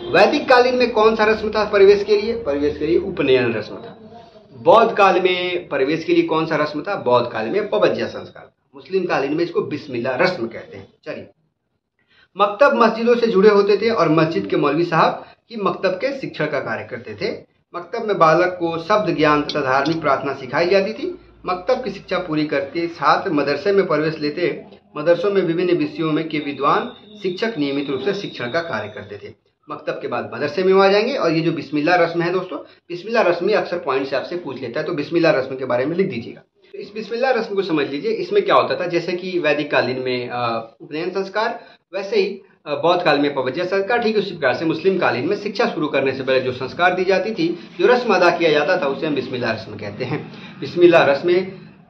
वैदिक कालीन में कौन सा रस्म था प्रवेश के लिए? प्रवेश के लिए उपनयन रस्म था। बौद्ध काल में प्रवेश के लिए कौन सा रस्म था? बौद्ध काल में पवज्या संस्कार मुस्लिम कालीन में इसको बिस्मिल्ला रस्म कहते हैं। चलिए। मकतब मस्जिदों से जुड़े होते थे और मस्जिद के मौलवी साहब ही मकतब के शिक्षण का कार्य करते थे। मकतब में बालक को शब्द ज्ञान तथा धार्मिक प्रार्थना सिखाई जाती थी। मकतब की शिक्षा पूरी करते साथ मदरसे में प्रवेश लेते, मदरसों में विभिन्न विषयों में के विद्वान शिक्षक नियमित रूप से शिक्षण का कार्य करते थे। मकतब के बाद मदरसे में आ जाएँगे और ये जो बिस्मिल्ला रस्म है दोस्तों बिस्मिल्ला रस्म अक्सर पॉइंट से आपसे पूछ लेता है तो बिस्मिल्ला रस्म के बारे में लिख दीजिएगा। इस बिस्मिल्ला रस्म को समझ लीजिए, इसमें क्या होता था, जैसे कि वैदिक कालीन में उपनयन संस्कार, वैसे ही बौद्ध काल में पवज्य संस्कार, ठीक उसी प्रकार से मुस्लिम कालीन में शिक्षा शुरू करने से पहले जो संस्कार दी जाती थी, जो रस्म अदा किया जाता था, उसे हम बिस्मिल्ला रस्म कहते हैं। बिस्मिल्ला रस्म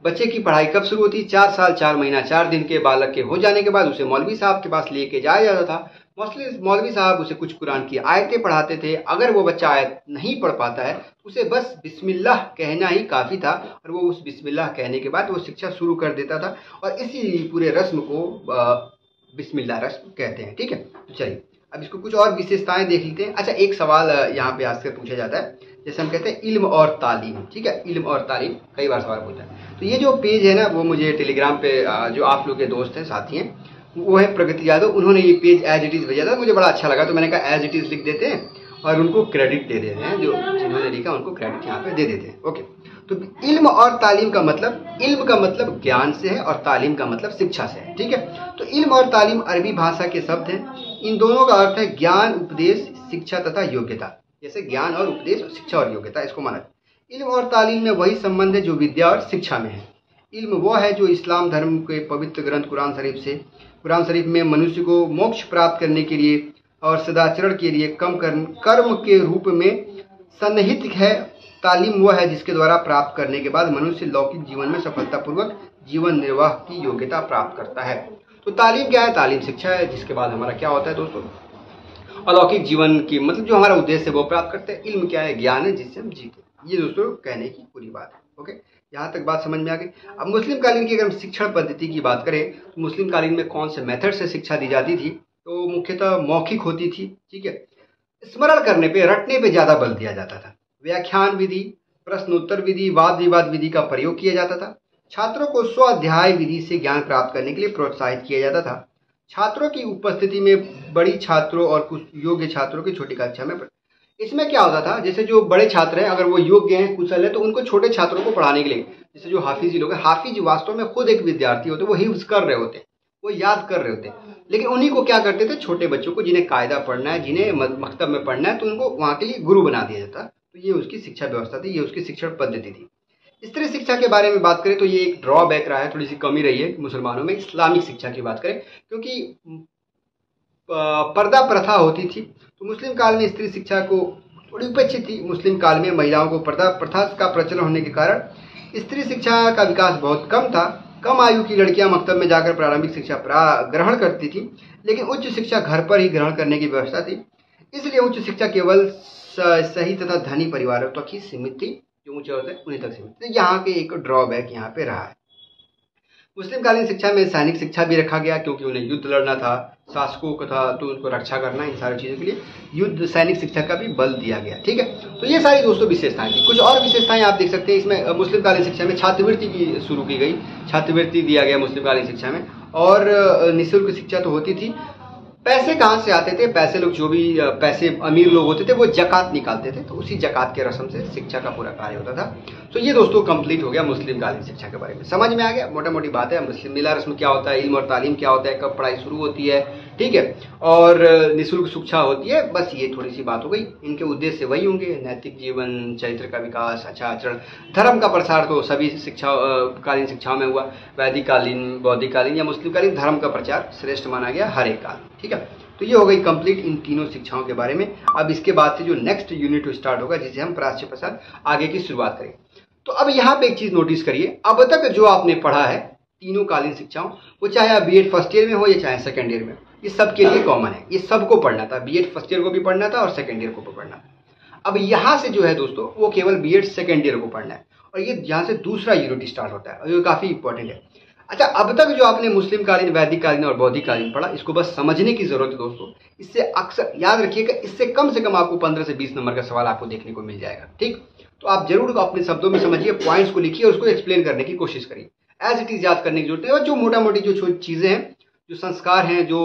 बच्चे की पढ़ाई कब शुरू होती? चार साल, चार महीना, चार दिन के बालक के हो जाने के बाद उसे मौलवी साहब के पास लेके जाया जाता था। मोस्टली मौलवी साहब उसे कुछ कुरान की आयतें पढ़ाते थे। अगर वो बच्चा आयत नहीं पढ़ पाता है, उसे बस बिस्मिल्लाह कहना ही काफ़ी था और वो उस बिस्मिल्लाह कहने के बाद वो शिक्षा शुरू कर देता था और इसी पूरे रस्म को बिस्मिल्लाह रस्म कहते हैं। ठीक है? तो चलिए, अब इसको कुछ और विशेषताएँ देख लेते हैं। अच्छा एक सवाल यहाँ पे आज पूछा जाता है। जैसे हम कहते हैं इल्म और तालीम। ठीक है? इल्म और तालीम, कई बार सवाल पूछा है। तो ये जो पेज है ना, वो मुझे टेलीग्राम पे जो आप लोग के दोस्त हैं, साथी हैं, वो है प्रगति यादव। उन्होंने ये पेज एज इट इज़ भेजा था, मुझे बड़ा अच्छा लगा। तो मैंने कहा एज इट इज़ लिख देते हैं और उनको क्रेडिट दे देते हैं, जो जिन्होंने लिखा, उनको क्रेडिट यहाँ पे दे देते हैं। ओके तो इल्म और तालीम का मतलब इल्म का मतलब ज्ञान से है और तालीम का मतलब शिक्षा से है। ठीक है? तो इल्म और तालीम अरबी भाषा के शब्द हैं। इन दोनों का अर्थ है ज्ञान, उपदेश, शिक्षा तथा योग्यता। जैसे ज्ञान और उपदेश शिक्षा और योग्यता, इसको माना इल्म और तालीम में वही संबंध है जो विद्या और शिक्षा में है। इल्म वो है जो इस्लाम धर्म के पवित्र ग्रंथ कुरान शरीफ से, कुरान शरीफ में मनुष्य को मोक्ष प्राप्त करने के लिए और सदाचरण के लिए कम कर्म के रूप में सन्निहित है। तालीम वह है जिसके द्वारा प्राप्त करने के बाद मनुष्य लौकिक जीवन में सफलतापूर्वक जीवन निर्वाह की योग्यता प्राप्त करता है। तो तालीम क्या है? तालीम शिक्षा है, जिसके बाद हमारा क्या होता है दोस्तों? अलौकिक जीवन की मतलब जो हमारा उद्देश्य है वो प्राप्त करते हैं। इल्म क्या है? ज्ञान है जिससे हम जीते। ये दोस्तों कहने की पूरी बात है, ओके? यहाँ तक बात समझ में आ गई। अब मुस्लिम कालीन की अगर हम शिक्षण पद्धति की बात करें तो मुस्लिम कालीन में कौन से मेथड से शिक्षा दी जाती थी? तो मुख्यतः मौखिक होती थी, ठीक है? स्मरण करने पे, रटने पे ज़्यादा बल दिया जाता था। व्याख्यान विधि प्रश्नोत्तर विधि, वाद विवाद विधि का प्रयोग किया जाता था। छात्रों को स्वाध्याय विधि से ज्ञान प्राप्त करने के लिए प्रोत्साहित किया जाता था। छात्रों की उपस्थिति में बड़ी छात्रों और कुछ योग्य छात्रों की छोटी कक्षा में इसमें क्या होता था? जैसे जो बड़े छात्र हैं, अगर वो योग्य हैं, कुशल है तो उनको छोटे छात्रों को पढ़ाने के लिए। जैसे जो हाफिजी लोग हैं, हाफिज वास्तव में खुद एक विद्यार्थी होते, वो हिफ्स कर रहे होते, वो याद कर रहे होते। लेकिन उन्हीं को क्या करते थे? छोटे बच्चों को जिन्हें कायदा पढ़ना है, जिन्हें मकतब में पढ़ना है तो उनको वहाँ के लिए गुरु बना दिया जाता। तो ये उसकी शिक्षा व्यवस्था थी, ये उसकी शिक्षण पद्धति थी। स्त्री शिक्षा के बारे में बात करें तो ये एक ड्रॉबैक रहा है, थोड़ी सी कमी रही है मुसलमानों में, इस्लामिक शिक्षा की बात करें, क्योंकि पर्दा प्रथा होती थी तो मुस्लिम काल में स्त्री शिक्षा को थोड़ी उपेक्षित थी। मुस्लिम काल में महिलाओं को पर्दा, प्रथा का प्रचलन होने के कारण स्त्री शिक्षा का विकास बहुत कम था। कम आयु की लड़कियाँ मकतब में जाकर प्रारंभिक शिक्षा ग्रहण करती थी, लेकिन उच्च शिक्षा घर पर ही ग्रहण करने की व्यवस्था थी। इसलिए उच्च शिक्षा केवल सही तथा धनी परिवारों तक ही सीमित थी। जो ऊँचे होते हैं? उन्हीं तक सीमित। तो यहाँ के एक ड्रॉबैक यहाँ पे रहा है। मुस्लिमकालीन शिक्षा में सैनिक शिक्षा भी रखा गया क्योंकि उन्हें युद्ध लड़ना था शासकों का था तो उनको रक्षा करना, इन सारी चीज़ों के लिए युद्ध सैनिक शिक्षा का भी बल दिया गया, ठीक है? तो ये सारी दोस्तों विशेषताएँ थी। कुछ और विशेषताएँ आप देख सकते हैं। इसमें मुस्लिमकालीन शिक्षा में छात्रवृत्ति की शुरू की गई। छात्रवृत्ति दिया गया मुस्लिमकालीन शिक्षा में। और निःशुल्क शिक्षा तो होती थी पैसे कहाँ से आते थे? पैसे लोग जो भी पैसे अमीर लोग होते थे, वो जक़ात निकालते थे। तो उसी जक़ात के रस्म से शिक्षा का पूरा कार्य होता था। तो ये दोस्तों कंप्लीट हो गया मुस्लिम कालीन शिक्षा के बारे में। समझ में आ गया? मोटा मोटी बात है, मुस्लिम मिला रस्म क्या होता है, इल्म और तालीम क्या होता है, कब पढ़ाई शुरू होती है, ठीक है? और निःशुल्क शिक्षा होती है, बस ये थोड़ी सी बात हो गई। इनके उद्देश्य वही होंगे, नैतिक जीवन, चरित्र का विकास अच्छा आचरण। धर्म का प्रसार तो सभी शिक्षा कालीन शिक्षाओं में हुआ। वैदिक कालीन, बौद्धिक कालीन या मुस्लिम कालीन, धर्म का प्रचार श्रेष्ठ माना गया हर एक काल। ठीक है? तो ये हो गई कंप्लीट इन तीनों शिक्षाओं के बारे में। अब इसके बाद से जो नेक्स्ट यूनिट स्टार्ट होगा, जिसे हम प्राच्य प्रसाद आगे की शुरुआत करें तो अब यहाँ पे एक चीज़ नोटिस करिए। अब तक जो आपने पढ़ा है, तीनों कालीन शिक्षाओं, वो चाहे आप बी फ़र्स्ट ईयर में हो या चाहे सेकेंड ईयर में हो ये सबके लिए कॉमन है। ये सबको पढ़ना था। बी फ़र्स्ट ईयर को भी पढ़ना था और सेकेंड ईयर को भी पढ़ना था। अब यहाँ से जो है दोस्तों, वो केवल बी सेकेंड ईयर को पढ़ना है। और ये यहाँ से दूसरा यूनिट स्टार्ट होता है। और ये काफ़ी इंपॉर्टेंट है। अच्छा अब तक जो आपने मुस्लिम कालीन वैदिक कालीन और बौद्धिक कालीन पढ़ा, इसको बस समझने की ज़रूरत है दोस्तों। इससे अक्सर याद रखिएगा, इससे कम से कम आपको पंद्रह से बीस नंबर का सवाल आपको देखने को मिल जाएगा, ठीक? तो आप ज़रूर अपने शब्दों में समझिए पॉइंट्स को लिखिए और उसको एक्सप्लेन करने की कोशिश करिए। एज इट इज़ याद करने की ज़रूरत है। और जो मोटा मोटी जो चीज़ें हैं, जो संस्कार हैं, जो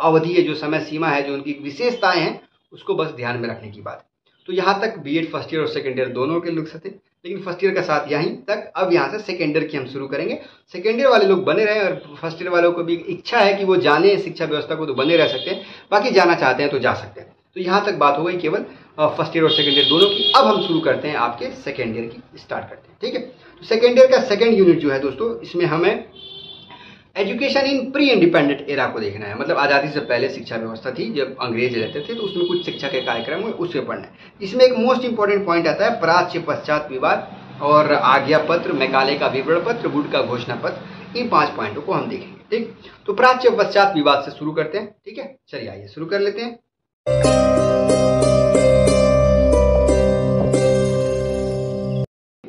अवधि है, जो समय सीमा है, जो उनकी विशेषताएँ हैं, उसको बस ध्यान में रखने की बात है। तो यहाँ तक बी फ़र्स्ट ईयर और सेकेंड ईयर दोनों के लोग थे लेकिन फ़र्स्ट ईयर का साथ यहीं तक। अब यहाँ से सेकेंड ईयर की हम शुरू करेंगे। सेकेंड ईयर वाले लोग बने रहें और फ़र्स्ट ईयर वालों को भी इच्छा है कि वो जाने शिक्षा व्यवस्था को तो बने रह सकते हैं। बाकी जाना चाहते हैं तो जा सकते हैं। तो यहाँ तक बात हो गई केवल फ़र्स्ट ईयर और सेकेंड ईयर दोनों की। अब हम शुरू करते हैं आपके सेकेंड ईयर की स्टार्ट करते हैं। ठीक है? तो सेकेंड ईयर का सेकेंड यूनिट जो है दोस्तों, इसमें हमें education in pre independent era को देखना है। मतलब आज़ादी से पहले शिक्षा व्यवस्था थी, जब अंग्रेज़ रहते थे तो उसमें कुछ शिक्षा के कार्यक्रम हुए उससे पढ़ना है। इसमें एक मोस्ट इंपॉर्टेंट पॉइंट आता है, प्राच्य पश्चात विवाद और आज्ञा पत्र, मैकाले का विवरण पत्र वुड का घोषणा पत्र, इन पाँच पॉइंटों को हम देखेंगे, ठीक? तो प्राच्य पश्चात विवाद से शुरू करते हैं, ठीक है? चलिए आइए, शुरू कर लेते हैं।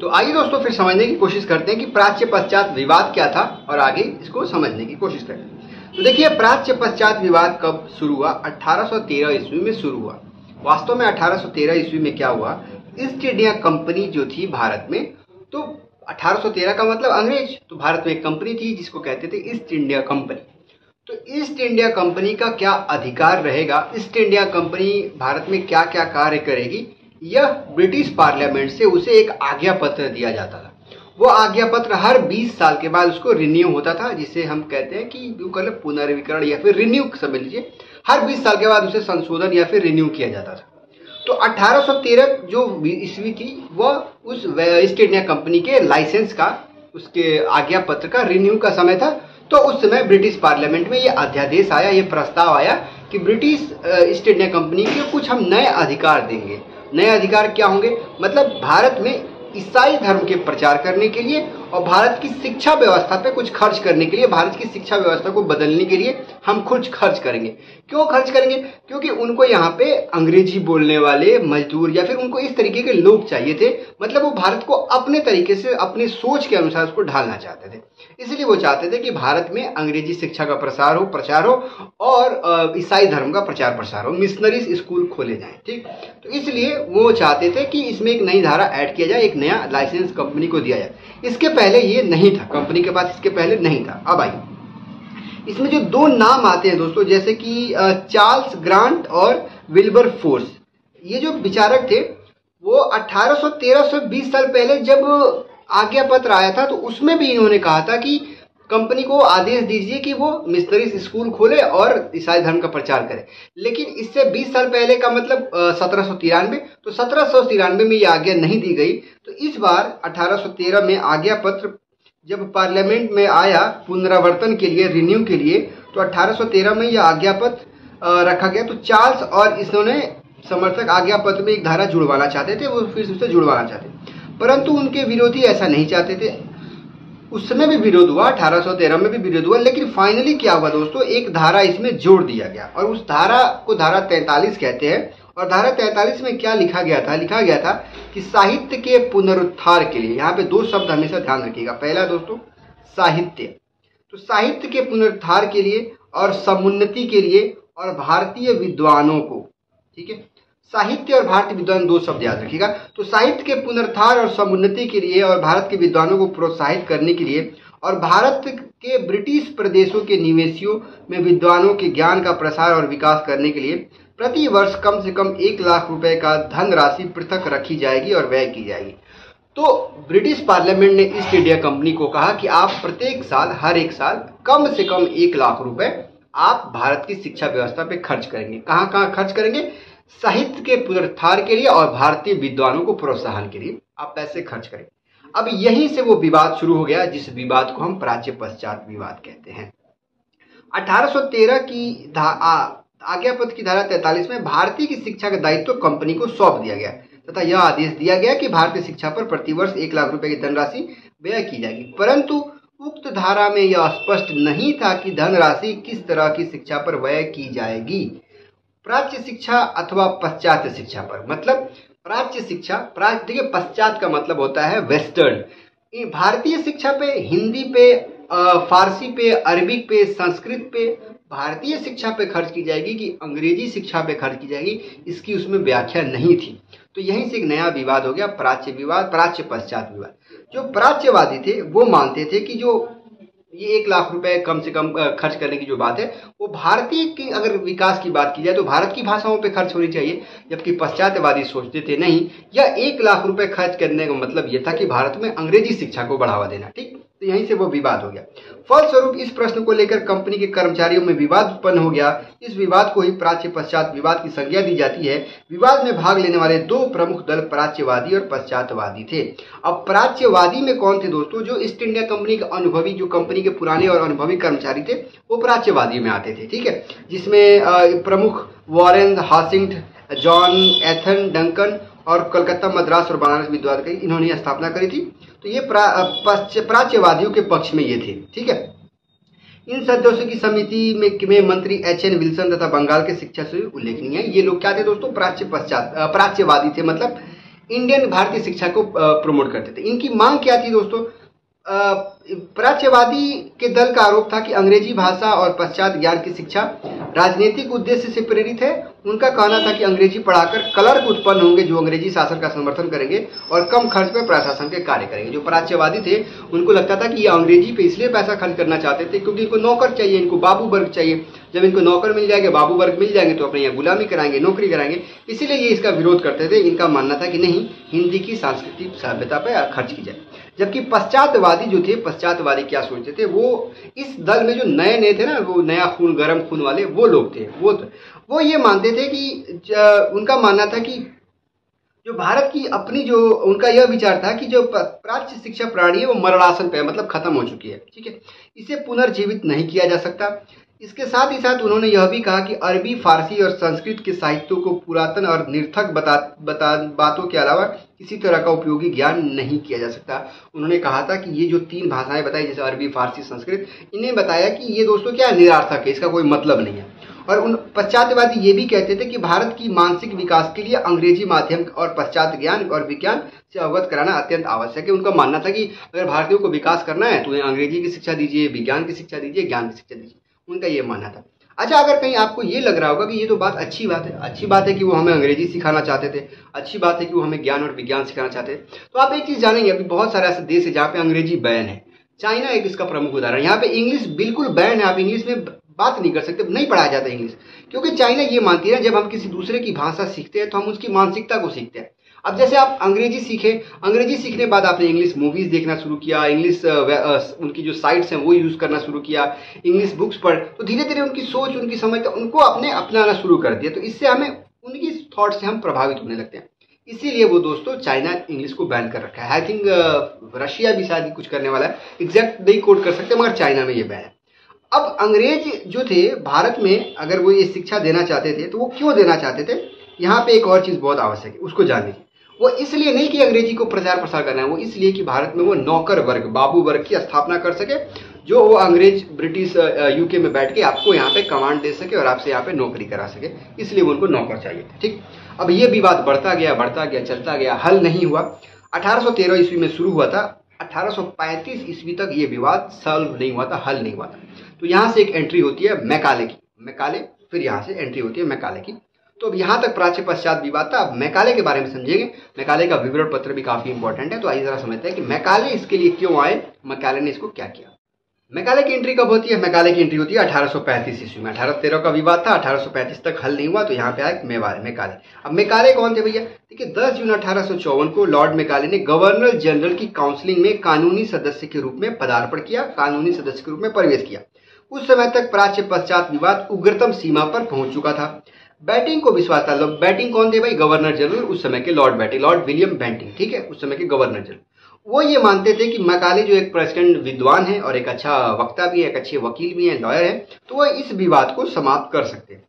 तो आइए दोस्तों, फिर समझने की कोशिश करते हैं कि प्राच्य पश्चात विवाद क्या था और आगे इसको समझने की कोशिश करते तो देखिए, प्राच्य पश्चात विवाद कब शुरू हुआ? 1813 ईस्वी में शुरू हुआ। वास्तव में 1813 ईस्वी में क्या हुआ? ईस्ट इंडिया कंपनी जो थी भारत में तो 1813 का मतलब अंग्रेज़ तो भारत में एक कंपनी थी जिसको कहते थे ईस्ट इंडिया कंपनी। तो ईस्ट इंडिया कंपनी का क्या अधिकार रहेगा? ईस्ट इंडिया कंपनी भारत में क्या क्या कार्य करेगी? यह ब्रिटिश पार्लियामेंट से उसे एक आज्ञा पत्र दिया जाता था। वो आज्ञा पत्र हर 20 साल के बाद उसको रिन्यू होता था, जिसे हम कहते हैं कि पुनर्विकरण या फिर रिन्यू समझ लीजिए, हर 20 साल के बाद उसे संशोधन या फिर रिन्यू किया जाता था। तो 1813 जो ईस्वी थी, वह उस ईस्ट इंडिया कंपनी के लाइसेंस का, उसके आज्ञा पत्र का रिन्यू का समय था। तो उस समय ब्रिटिश पार्लियामेंट में ये अध्यादेश आया, ये प्रस्ताव आया कि ब्रिटिश ईस्ट इंडिया कंपनी के कुछ हम नए अधिकार देंगे। नए अधिकार क्या होंगे? मतलब भारत में ईसाई धर्म के प्रचार करने के लिए और भारत की शिक्षा व्यवस्था पे कुछ खर्च करने के लिए, भारत की शिक्षा व्यवस्था को बदलने के लिए हम कुछ खर्च करेंगे। क्यों खर्च करेंगे? क्योंकि उनको यहाँ पे अंग्रेज़ी बोलने वाले मजदूर या फिर उनको इस तरीके के लोग चाहिए थे मतलब वो भारत को अपने तरीके से, अपने सोच के अनुसार उसको ढालना चाहते थे। इसलिए वो चाहते थे कि भारत में अंग्रेज़ी शिक्षा का प्रसार हो, प्रचार हो और ईसाई धर्म का प्रचार प्रसार हो मिशनरी स्कूल खोले जाए, ठीक? तो इसलिए वो चाहते थे कि इसमें एक नई धारा ऐड किया जाए, एक नया लाइसेंस कंपनी को दिया जाए। इसके पहले ये नहीं था कंपनी के पास इसके पहले नहीं था। अब आइए। इसमें जो दो नाम आते हैं दोस्तों, जैसे कि चार्ल्स ग्रांट और विल्बर फोर्स। ये जो विचारक थे, वो 1813 से 20 साल पहले जब आज्ञा पत्र आया था तो उसमें भी इन्होंने कहा था कि कंपनी को आदेश दीजिए कि वो मिस्त्री स्कूल खोले और ईसाई धर्म का प्रचार करे। लेकिन इससे 20 साल पहले का मतलब सत्रह सौ तिरानवे तो सत्रह सौ तिरानवे में ये आज्ञा नहीं दी गई। तो इस बार 1813 में आज्ञा पत्र जब पार्लियामेंट में आया पुनरावर्तन के लिए, रिन्यू के लिए तो 1813 में यह आज्ञा पत्र रखा गया। तो चार्ल्स और इन्होंने समर्थक आज्ञा पत्र में एक धारा जुड़वाना चाहते थे, वो फिर उसे जुड़वाना चाहते परंतु उनके विरोधी ऐसा नहीं चाहते थे। उस समय भी विरोध हुआ 1813 में भी विरोध हुआ, लेकिन फाइनली क्या हुआ दोस्तों? एक धारा इसमें जोड़ दिया गया और उस धारा को धारा 43 कहते हैं और धारा 43 में क्या लिखा गया था? लिखा गया था कि साहित्य के पुनरुत्थार के लिए, यहाँ पे दो शब्द हमेशा ध्यान रखिएगा। पहला दोस्तों, साहित्य। तो साहित्य के पुनरुद्धार के लिए और समुन्नति के लिए और भारतीय विद्वानों को, ठीक है? साहित्य और भारतीय विद्वान दो शब्द याद रखिएगा। तो साहित्य के पुनरुद्धार और समुन्नति के लिए और भारत के विद्वानों को प्रोत्साहित करने के लिए और भारत के ब्रिटिश प्रदेशों के निवेशियों में विद्वानों के ज्ञान का प्रसार और विकास करने के लिए प्रति वर्ष कम से कम एक लाख रुपए का धन राशि पृथक रखी जाएगी और व्यय की जाएगी। तो ब्रिटिश पार्लियामेंट ने ईस्ट इंडिया कंपनी को कहा कि आप प्रत्येक साल, हर एक साल कम से कम एक लाख रुपए आप भारत की शिक्षा व्यवस्था पे खर्च करेंगे। कहाँ कहाँ खर्च करेंगे? साहित्य के पुनरुत्थान के लिए और भारतीय विद्वानों को प्रोत्साहन के लिए आप पैसे खर्च करें। अब यहीं से वो विवाद शुरू हो गया, जिस विवाद को हम प्राच्य पश्चात विवाद कहते हैं। 1813 की आज्ञा की धारा 43 में भारतीय की शिक्षा का दायित्व कंपनी को सौंप दिया गया, तथा यह आदेश दिया गया कि भारतीय शिक्षा पर प्रतिवर्ष एक लाख रुपए की धनराशि व्यय की जाएगी। परंतु उक्त धारा में यह स्पष्ट नहीं था कि धनराशि किस तरह की शिक्षा पर व्यय की जाएगी। प्राच्य शिक्षा अथवा पश्चात शिक्षा पर। मतलब प्राच्य शिक्षा, प्राच्य, देखिए पश्चात का मतलब होता है वेस्टर्न। भारतीय शिक्षा पे, हिंदी पे फारसी पे अरबिक पे, संस्कृत पे, भारतीय शिक्षा पे खर्च की जाएगी कि अंग्रेज़ी शिक्षा पे खर्च की जाएगी, इसकी उसमें व्याख्या नहीं थी। तो यहीं से एक नया विवाद हो गया, प्राच्य विवाद, प्राच्य पश्चात विवाद। जो प्राच्यवादी थे, वो मानते थे कि जो ये एक लाख रुपए कम से कम खर्च करने की जो बात है, वो भारतीय की अगर विकास की बात की जाए तो भारत की भाषाओं पे खर्च होनी चाहिए, जबकि पश्चातवादी सोचते थे नहीं। या एक लाख रुपए खर्च करने का मतलब ये था कि भारत में अंग्रेज़ी शिक्षा को बढ़ावा देना, ठीक? तो यहीं से वो विवाद हो गया। फलस्वरूप इस प्रश्न को लेकर कंपनी के कर्मचारियों में विवाद उत्पन्न हो गया। इस विवाद को ही प्राच्य पश्चात विवाद की संज्ञा दी जाती है। विवाद में भाग लेने वाले दो प्रमुख दल प्राच्यवादी और पश्चातवादी थे। अब प्राच्यवादी में कौन थे दोस्तों? जो ईस्ट इंडिया कंपनी के अनुभवी, जो कंपनी के पुराने और अनुभवी कर्मचारी थे, वो प्राच्यवादी में आते थे, ठीक है? जिसमें प्रमुख Warren Hastings John Ethan Duncan और कलकत्ता मद्रास और बनारस विद्वान की इन्होंने स्थापना करी थी। तो ये प्रा, प्राच्यवादियों के पक्ष में ये थे ठीक है? इन सदस्यों की समिति में, में मंत्री एच एन विल्सन तथा बंगाल के शिक्षा से उल्लेखनीय है। ये लोग क्या थे दोस्तों? प्राच्य पश्चात प्राच्यवादी थे मतलब इंडियन भारतीय शिक्षा को प्रमोट करते थे। इनकी मांग क्या थी दोस्तों? प्राच्यवादी के दल का आरोप था कि अंग्रेज़ी भाषा और पश्चात ज्ञान की शिक्षा राजनीतिक उद्देश्य से प्रेरित है। उनका कहना था कि अंग्रेज़ी पढ़ाकर क्लर्क उत्पन्न होंगे जो अंग्रेज़ी शासन का समर्थन करेंगे और कम खर्च पर प्रशासन के कार्य करेंगे। जो प्राच्यवादी थे, उनको लगता था कि ये अंग्रेज़ी पे इसलिए पैसा खर्च करना चाहते थे क्योंकि इनको नौकर चाहिए, इनको बाबू वर्ग चाहिए। जब इनको नौकर मिल जाएँगे, बाबू वर्ग मिल जाएँगे तो अपने यहाँ गुलामी कराएँगे, नौकरी कराएँगे। इसीलिए ये इसका विरोध करते थे। इनका मानना था कि नहीं, हिंदी की सांस्कृतिक सभ्यता पर खर्च की जाए। जबकि पश्चातवादी जो थे, पश्चातवादी क्या सोचते थे, वो इस दल में जो नए नए थे ना, वो नया खून, गर्म खून वाले, वो लोग थे। वो वो ये मानते थे कि उनका मानना था कि जो भारत की अपनी जो, उनका यह विचार था कि जो प्राच्य शिक्षा प्रणाली है, वो मरणासन पे मतलब खत्म हो चुकी है। ठीक है? इसे पुनर्जीवित नहीं किया जा सकता। इसके साथ ही साथ उन्होंने यह भी कहा कि अरबी, फारसी और संस्कृत के साहित्यों को पुरातन और निर्थक बता बता, बातों के अलावा किसी तरह का उपयोगी ज्ञान नहीं किया जा सकता। उन्होंने कहा था कि ये जो तीन भाषाएँ बताई, जैसे अरबी, फारसी, संस्कृत, इन्हें बताया कि ये दोस्तों क्या निरार्थक है, इसका कोई मतलब नहीं है। और उन पश्चात्यवादी ये भी कहते थे कि भारत की मानसिक विकास के लिए अंग्रेज़ी माध्यम और पश्चात ज्ञान और विज्ञान से अवगत कराना अत्यंत आवश्यक है। उनका मानना था कि अगर भारतीयों को विकास करना है तो उन्हें अंग्रेज़ी की शिक्षा दीजिए, विज्ञान की शिक्षा दीजिए, ज्ञान की शिक्षा दीजिए। उनका ये मानना था। अच्छा अगर कहीं आपको ये लग रहा होगा कि ये तो बात अच्छी बात है, अच्छी बात है कि वो हमें अंग्रेज़ी सिखाना चाहते थे, अच्छी बात है कि वो हमें ज्ञान और विज्ञान सिखाना चाहते थे तो आप एक चीज़ जानेंगे, अभी बहुत सारे ऐसे देश है जहाँ पे अंग्रेज़ी बैन है। चाइना एक इसका प्रमुख उदाहरण यहाँ पे इंग्लिश बिल्कुल बैन है, आप इंग्लिश में बात नहीं कर सकते, नहीं पढ़ाया जाता इंग्लिश। क्योंकि चाइना ये मानती है, जब हम किसी दूसरे की भाषा सीखते हैं तो हम उसकी मानसिकता को सीखते हैं। अब जैसे आप अंग्रेज़ी सीखे, अंग्रेज़ी सीखने बाद आपने इंग्लिश मूवीज़ देखना शुरू किया इंग्लिश उनकी जो साइट्स हैं वो यूज़ करना शुरू किया इंग्लिश बुक्स पढ़ तो धीरे धीरे उनकी सोच, उनकी समझ उनको अपने अपनाना शुरू कर दिया। तो इससे हमें, उनकी थॉट से हम प्रभावित होने लगते हैं। इसीलिए वो दोस्तों चाइना इंग्लिश को बैन कर रखा है। आई थिंक रशिया भी शायद कुछ करने वाला है। एग्जैक्ट नहीं कोट कर सकते, मगर चाइना में ये बैन है। अब अंग्रेज़ जो थे, भारत में अगर वो ये शिक्षा देना चाहते थे तो वो क्यों देना चाहते थे? यहाँ पे एक और चीज़ बहुत आवश्यक है, उसको जान लीजिए। वो इसलिए नहीं कि अंग्रेज़ी को प्रचार प्रसार करना है, वो इसलिए कि भारत में वो नौकर वर्ग, बाबू वर्ग की स्थापना कर सके, जो वो अंग्रेज़, ब्रिटिश यूके में बैठ के आपको यहाँ पे कमांड दे सके और आपसे यहाँ पे नौकरी करा सके। इसलिए उनको नौकर चाहिए ठीक? अब ये विवाद बढ़ता गया बढ़ता गया, चलता गया, हल नहीं हुआ। 1813 ईस्वी में शुरू हुआ था 1835 ईस्वी तक ये विवाद सॉल्व नहीं हुआ था, हल नहीं हुआ था। तो यहाँ से एक एंट्री होती है मैकाले की, मैकाले, फिर यहाँ से एंट्री होती है मैकाले की। तो अब यहाँ तक प्राच्य पश्चात विवाद था अब मैकाले के बारे में समझेंगे। मैकाले का विवरण पत्र भी काफ़ी इंपॉर्टेंट है तो आइए जरा समझते हैं कि मैकाले इसके लिए क्यों आए, मैकाले ने इसको क्या किया। मैकाले की एंट्री कब होती है? मैकाले की एंट्री होती है 1835 ईस्वी में। अठारह तेरह का विवाद था 1835 तक हल नहीं हुआ तो यहाँ पे आए मेवाले मैकाले। अब मैकाले कौन थे भैया? देखिए 10 जून अठारह सौ चौवन को लॉर्ड मैकाले ने गवर्नर जनरल की काउंसिलिंग में कानूनी सदस्य के रूप में पदार्पण किया, कानूनी सदस्य के रूप में प्रवेश किया। उस समय तक प्राच्य पश्चात विवाद उग्रतम सीमा पर पहुँच चुका था। बैटिंग को विश्वास था। बैटिंग कौन थे भाई? गवर्नर जनरल, उस समय के Lord Bentinck, Lord William Bentinck, ठीक है? उस समय के गवर्नर जनरल। वो ये मानते थे कि मकाले जो एक प्रेसिडेंट विद्वान है और एक अच्छा वक्ता भी है, एक अच्छे वकील भी है, लॉयर है तो वह इस विवाद को समाप्त कर सकते हैं।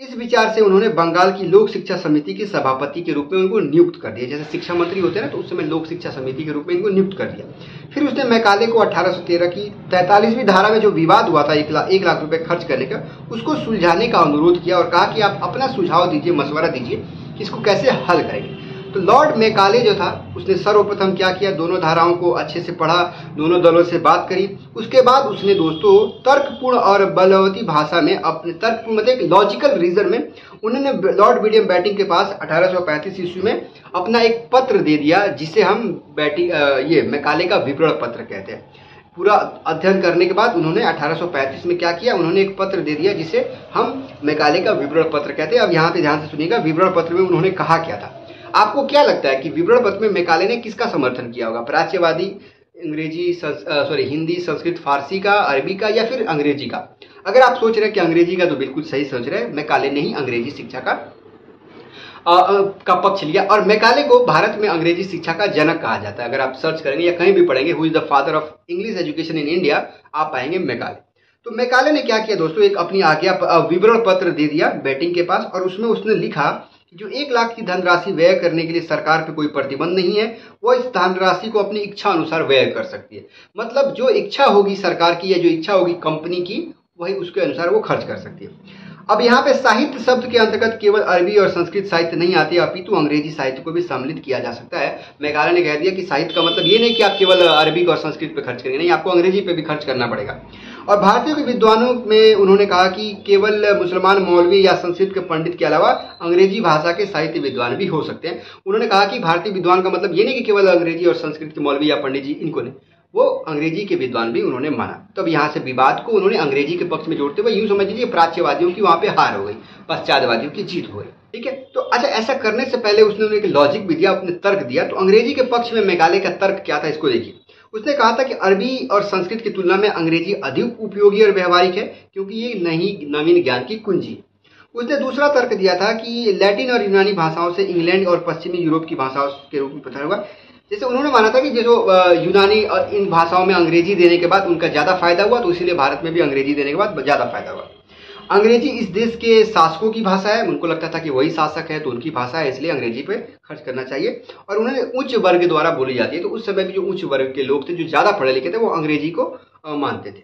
इस विचार से उन्होंने बंगाल की लोक शिक्षा समिति के सभापति के रूप में उनको नियुक्त कर दिया। जैसे शिक्षा मंत्री होते हैं ना तो उस समय लोक शिक्षा समिति के रूप में इनको नियुक्त कर दिया। फिर उसने मैकाले को 1813 की तैतालीसवीं धारा में जो विवाद हुआ था, एक लाख एक लाख रुपए खर्च करने का, उसको सुलझाने का अनुरोध किया और कहा कि आप अपना सुझाव दीजिए, मशवरा दीजिए कि इसको कैसे हल करेंगे। तो लॉर्ड मेकाले जो था, उसने सर्वप्रथम क्या किया? दोनों धाराओं को अच्छे से पढ़ा, दोनों दलों से बात करी। उसके बाद उसने दोस्तों, तर्कपूर्ण और बलवती भाषा में अपने, तर्कपूर्ण मतलब एक लॉजिकल रीजन में उन्होंने लॉर्ड विलियम बैटिंग के पास अठारह ईस्वी में अपना एक पत्र दे दिया, जिसे हम बैटिंग ये मेकाले का विवरण पत्र कहते हैं। पूरा अध्ययन करने के बाद उन्होंने 1835 में क्या किया? उन्होंने एक पत्र दे दिया, जिसे हम मेकाले का विवरण पत्र कहते हैं। अब यहाँ पे ध्यान से सुनिएगा, विवरण पत्र में उन्होंने कहा क्या था। आपको क्या लगता है कि विवरण पत्र में मेकाले ने किसका समर्थन किया होगा? प्राच्यवादी अंग्रेज़ी सॉरी हिंदी संस्कृत फारसी का अरबी का या फिर अंग्रेज़ी का? अगर आप सोच रहे हैं कि अंग्रेज़ी का तो बिल्कुल सही सोच रहे हैं मैकाले ने ही अंग्रेज़ी शिक्षा का आ, का पक्ष लिया। और मैकाले को भारत में अंग्रेज़ी शिक्षा का जनक कहा जाता है। अगर आप सर्च करेंगे या कहीं भी पढ़ेंगे who is the father of English education in India आप पाएँगे मैकाले। तो मैकाले ने क्या किया? दोस्तों एक अपनी आज्ञा विवरण पत्र दे दिया बैटिंग के पास और उसमें उसने लिखा जो एक लाख की धनराशि व्यय करने के लिए सरकार पे कोई प्रतिबंध नहीं है, वो इस धनराशि को अपनी इच्छा अनुसार व्यय कर सकती है। मतलब जो इच्छा होगी सरकार की या जो इच्छा होगी कंपनी की, वही उसके अनुसार वो खर्च कर सकती है। अब यहाँ पे साहित्य शब्द के अंतर्गत केवल अरबी और संस्कृत साहित्य नहीं आती, अपितु अंग्रेज़ी साहित्य को भी सम्मिलित किया जा सकता है। मेघालय ने कह दिया कि साहित्य का मतलब ये नहीं कि आप केवल अरबी और संस्कृत पे खर्च करेंगे नहीं, आपको अंग्रेज़ी पे भी खर्च करना पड़ेगा। और भारतीय विद्वानों में उन्होंने कहा कि केवल मुसलमान मौलवी या संस्कृत के पंडित के अलावा अंग्रेज़ी भाषा के साहित्य विद्वान भी हो सकते हैं। उन्होंने कहा कि भारतीय विद्वान का मतलब ये नहीं कि केवल अंग्रेज़ी और संस्कृत के मौलवी या पंडित जी, इनको नहीं। वो अंग्रेज़ी के विद्वान भी उन्होंने माना। तो अब यहाँ से विवाद को उन्होंने अंग्रेज़ी के पक्ष में जोड़ते हुए यूँ समझ लीजिए प्राच्यवादियों की वहाँ पे हार हो गई पश्चातवादियों की जीत हो गई। ठीक है? तो अच्छा ऐसा करने से पहले उसने एक लॉजिक भी दिया, अपने तर्क दिया। तो अंग्रेज़ी के पक्ष में मेघालय का तर्क क्या था, इसको देखिए। उसने कहा था कि अरबी और संस्कृत की तुलना में अंग्रेज़ी अधिक उपयोगी और व्यवहारिक है, क्योंकि ये नहीं नवीन ज्ञान की कुंजी। उसने दूसरा तर्क दिया था कि लैटिन और यूनानी भाषाओं से इंग्लैंड और पश्चिमी यूरोप की भाषाओं के रूप में पता होगा। जैसे उन्होंने माना था कि जो यूनानी इन भाषाओं में अंग्रेज़ी देने के बाद उनका ज़्यादा फ़ायदा हुआ तो इसीलिए भारत में भी अंग्रेज़ी देने के बाद ज़्यादा फ़ायदा हुआ। अंग्रेज़ी इस देश के शासकों की भाषा है। उनको लगता था कि वही शासक है तो उनकी भाषा है इसलिए अंग्रेज़ी पे खर्च करना चाहिए। और उन्होंने उच्च वर्ग द्वारा बोली जाती है। तो उस समय भी जो उच्च वर्ग के लोग थे जो ज़्यादा पढ़े लिखे थे वो अंग्रेज़ी को मानते थे।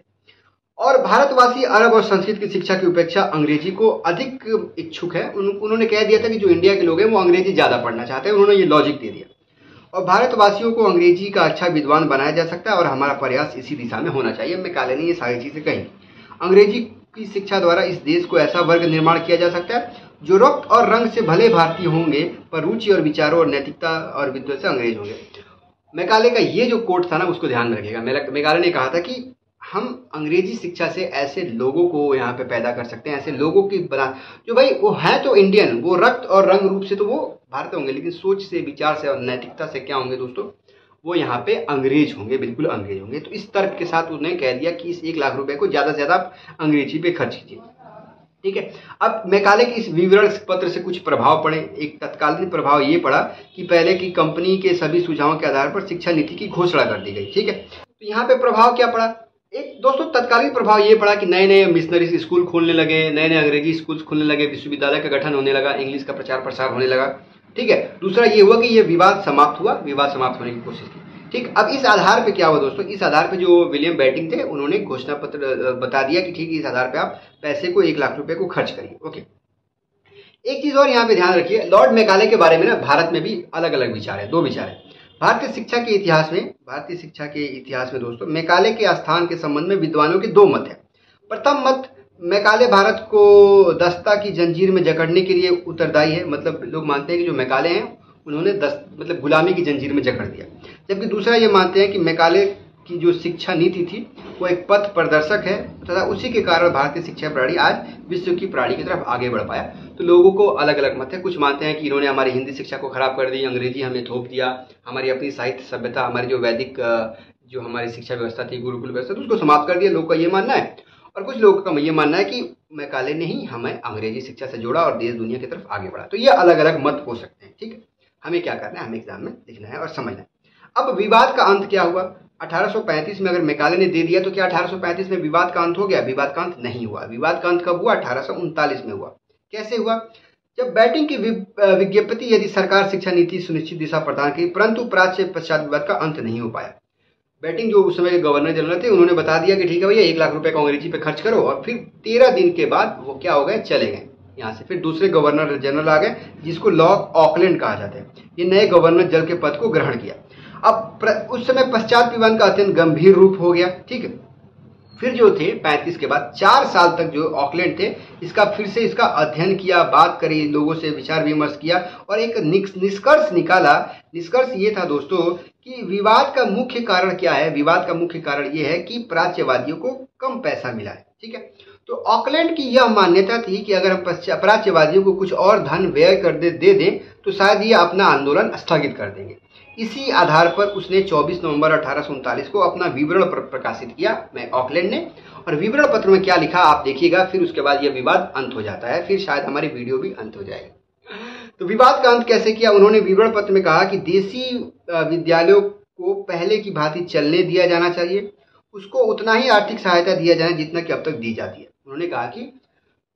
और भारतवासी अरब और संस्कृत की शिक्षा की उपेक्षा अंग्रेज़ी को अधिक इच्छुक है। उन, उन्होंने कह दिया था कि जो इंडिया के लोग हैं वो अंग्रेज़ी ज़्यादा पढ़ना चाहते हैं। उन्होंने ये लॉजिक दे दिया। और भारतवासियों को अंग्रेज़ी का अच्छा विद्वान बनाया जा सकता है और हमारा प्रयास इसी दिशा में होना चाहिए। मैं काले ने ये सारी चीज़ें कही। अंग्रेज़ी की शिक्षा द्वारा इस देश को ऐसा वर्ग निर्माण किया जा सकता है, जो रक्त और रंग से भले भारतीय होंगे, पर रुचि और विचारों और नैतिकता और विद्वत से अंग्रेज़ होंगे। मेकाले का ये जो कोट था ना, उसको ध्यान में रखेगा मेकाले ने कहा था कि हम अंग्रेज़ी शिक्षा से ऐसे लोगों को यहाँ पे पैदा कर सकते हैं, ऐसे लोगों की बना, जो भाई, वो है तो इंडियन वो रक्त और रंग रूप से तो वो भारत होंगे, लेकिन सोच से, विचार से और नैतिकता से क्या होंगे दोस्तों? वो यहाँ पे अंग्रेज़ होंगे, बिल्कुल अंग्रेज़ होंगे। तो इस तर्क के साथ उन्होंने कह दिया कि इस एक लाख रुपए को ज़्यादा से ज़्यादा अंग्रेज़ी पे खर्च कीजिए। ठीक है? अब मैकाले के इस विवरण पत्र से कुछ प्रभाव पड़े। एक तत्कालीन प्रभाव ये पड़ा कि पहले की कंपनी के सभी सुझावों के आधार पर शिक्षा नीति की घोषणा कर दी गई। ठीक है? तो यहाँ पे प्रभाव क्या पड़ा? एक दोस्तों, तत्कालीन प्रभाव ये पड़ा कि नए नए मिशनरी स्कूल खोलने लगे नए नए अंग्रेज़ी स्कूल खोलने लगे, विश्वविद्यालय का गठन होने लगा, इंग्लिश का प्रचार प्रसार होने लगा। ठीक है? दूसरा ये हुआ कि ये विवाद समाप्त हुआ, विवाद समाप्त होने की कोशिश की। ठीक, अब इस आधार पे क्या हुआ दोस्तों? इस आधार पे जो विलियम बैटिंग थे, उन्होंने घोषणा पत्र बता दिया कि ठीक है इस आधार पे आप पैसे को एक लाख रुपए को खर्च करिए ओके। एक चीज़ और यहाँ पे ध्यान रखिए, लॉर्ड मेघालय के बारे में ना भारत में भी अलग अलग विचार है, दो विचार है। भारतीय शिक्षा के इतिहास में, भारतीय शिक्षा के इतिहास में दोस्तों, मेकाले के स्थान के संबंध में विद्वानों के दो मत है। प्रथम मत मैकाले भारत को दस्ता की जंजीर में जकड़ने के लिए उत्तरदायी है। मतलब लोग मानते हैं कि जो मैकाले हैं, उन्होंने दस मतलब गुलामी की जंजीर में जकड़ दिया। जबकि दूसरा ये मानते हैं कि मैकाले की जो शिक्षा नीति थी, वो एक पथ प्रदर्शक है, तथा उसी के कारण भारतीय शिक्षा प्रणाली आज विश्व की प्रणाली की तरफ़ आगे बढ़ पाया। तो लोगों को अलग अलग मत है। कुछ मानते हैं कि इन्होंने हमारी हिंदी शिक्षा को खराब कर दी, अंग्रेज़ी हमें थोप दिया, हमारी अपनी साहित्य सभ्यता, हमारी जो वैदिक जो हमारी शिक्षा व्यवस्था थी, गुरुकुल व्यवस्था तो उसको समाप्त कर दिया। लोगों का ये मानना है। और कुछ लोगों का ये मानना है कि मैकाले ने ही हमें अंग्रेज़ी शिक्षा से जोड़ा और देश दुनिया की तरफ़ आगे बढ़ा। तो ये अलग अलग मत हो सकते हैं, ठीक है? हमें क्या करना है? हमें एग्ज़ाम में लिखना है और समझना है। अब विवाद का अंत क्या हुआ? 1835 में अगर मेकाले ने दे दिया तो क्या 1835 में विवाद का अंत हो गया? विवाद का अंत नहीं हुआ। विवाद का अंत कब हुआ? अठारह में हुआ। कैसे हुआ? जब बैटिंग की विज्ञप्ति यदि सरकार शिक्षा नीति सुनिश्चित दिशा प्रदान की, परंतु प्राच्य पश्चात विवाद का अंत नहीं हो पाया। बैटिंग जो उस समय के गवर्नर जनरल थे, उन्होंने बता दिया कि ठीक है भैया, एक लाख रुपए का अंग्रेज़ी पे खर्च करो और फिर तेरह दिन के बाद वो क्या हो गए, चले गए यहाँ से। फिर दूसरे गवर्नर जनरल आ गए, जिसको लॉर्ड ऑकलैंड कहा जाता है। ये नए गवर्नर जल के पद को ग्रहण किया। अब उस समय पश्चात विवाद का अत्यंत गंभीर रूप हो गया, ठीक है? फिर जो थे 35 के बाद, चार साल तक जो ऑकलैंड थे, इसका फिर से इसका अध्ययन किया, बात करी लोगों से विचार विमर्श किया और एक निष्कर्ष निकाला। निष्कर्ष ये था दोस्तों कि विवाद का मुख्य कारण क्या है? विवाद का मुख्य कारण ये है कि प्राच्यवादियों को कम पैसा मिला है, ठीक है? तो ऑकलैंड की यह मान्यता थी कि अगर हम प्राच्यवादियों को कुछ और धन व्यय कर दे दे दें तो शायद ये अपना आंदोलन स्थगित कर देंगे। इसी आधार पर उसने 24 नवंबर अठारह सौ उनतालीस को अपना विवरण प्रकाशित किया, मैं ऑकलैंड ने। और विवरण पत्र में क्या लिखा, आप देखिएगा, फिर उसके बाद यह विवाद अंत हो जाता है, फिर शायद हमारी वीडियो भी अंत हो जाएगी। तो विवाद का अंत कैसे किया? उन्होंने विवरण पत्र में कहा कि देसी विद्यालयों को पहले की भांति चलने दिया जाना चाहिए। उसको उतना ही आर्थिक सहायता दिया जाए जितना कि अब तक दी जाती है। उन्होंने कहा कि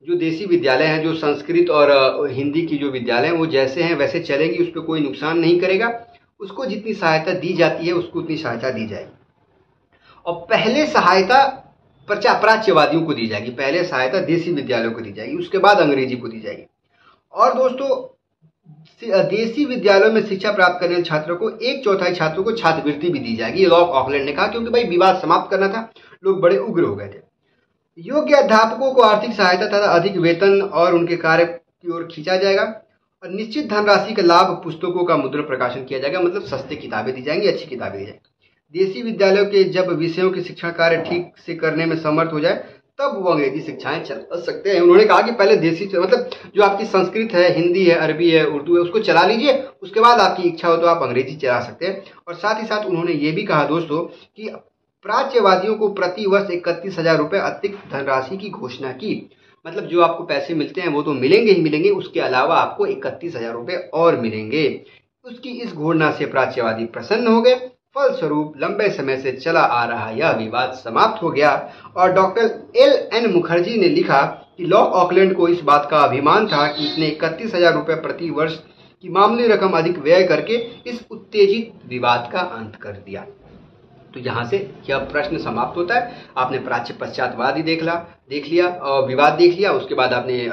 जो देसी विद्यालय हैं, जो संस्कृत और हिंदी की जो विद्यालय हैं, वो जैसे हैं, वैसे चलेंगी, उस पर कोई नुकसान नहीं करेगा। उसको जितनी सहायता दी जाती है, उसको उतनी सहायता दी जाएगी। और पहले सहायता प्रचा, प्राच्यवादियों को दी जाएगी। पहले सहायता देसी विद्यालयों को दी जाएगी, उसके बाद अंग्रेज़ी को दी जाएगी। और दोस्तों देसी विद्यालयों में शिक्षा प्राप्त करने वाले छात्रों को, एक चौथाई छात्रों को छात्रवृत्ति भी दी जाएगी। लॉक ऑकलैंड ने कहा, क्योंकि भाई विवाद समाप्त करना था, लोग बड़े उग्र हो गए थे। योग्य अध्यापकों को आर्थिक सहायता तथा अधिक वेतन और उनके कार्य की ओर खींचा जाएगा। और निश्चित धनराशि का लाभ पुस्तकों का मुद्रण प्रकाशन किया जाएगा मतलब सस्ते किताबें दी जाएँगी, अच्छी किताबें दी जाएँगी। देसी विद्यालयों के जब विषयों के शिक्षण कार्य ठीक से करने में समर्थ हो जाए, तब वो अंग्रेज़ी शिक्षाएँ चल सकते हैं। उन्होंने कहा कि पहले देसी मतलब जो आपकी संस्कृत है, हिंदी है, अरबी है, उर्दू है, उसको चला लीजिए, उसके बाद आपकी इच्छा हो तो आप अंग्रेज़ी चला सकते हैं। और साथ ही साथ उन्होंने ये भी कहा दोस्तों कि प्राच्यवादियों को प्रति वर्ष इकतीस हज़ार रुपये अतिरिक्त धनराशि की घोषणा की। मतलब जो आपको पैसे मिलते हैं वो तो मिलेंगे ही मिलेंगे, उसके अलावा आपको इकतीस हज़ार रुपये और मिलेंगे। उसकी इस घोषणा से प्राच्यवादी प्रसन्न हो गए। फलस्वरूप लंबे समय से चला आ रहा यह विवाद समाप्त हो गया और डॉक्टर एल एन मुखर्जी ने लिखा कि लॉक ऑकलैंड को इस बात का अभिमान था कि इसने इकतीस हज़ार रुपये प्रति वर्ष की मामूली रकम अधिक व्यय करके इस उत्तेजित विवाद का अंत कर दिया। तो यहाँ से यह प्रश्न समाप्त होता है। आपने प्राच्य पश्चातवाद ही देख ला, देख लिया विवाद देख लिया, उसके बाद आपने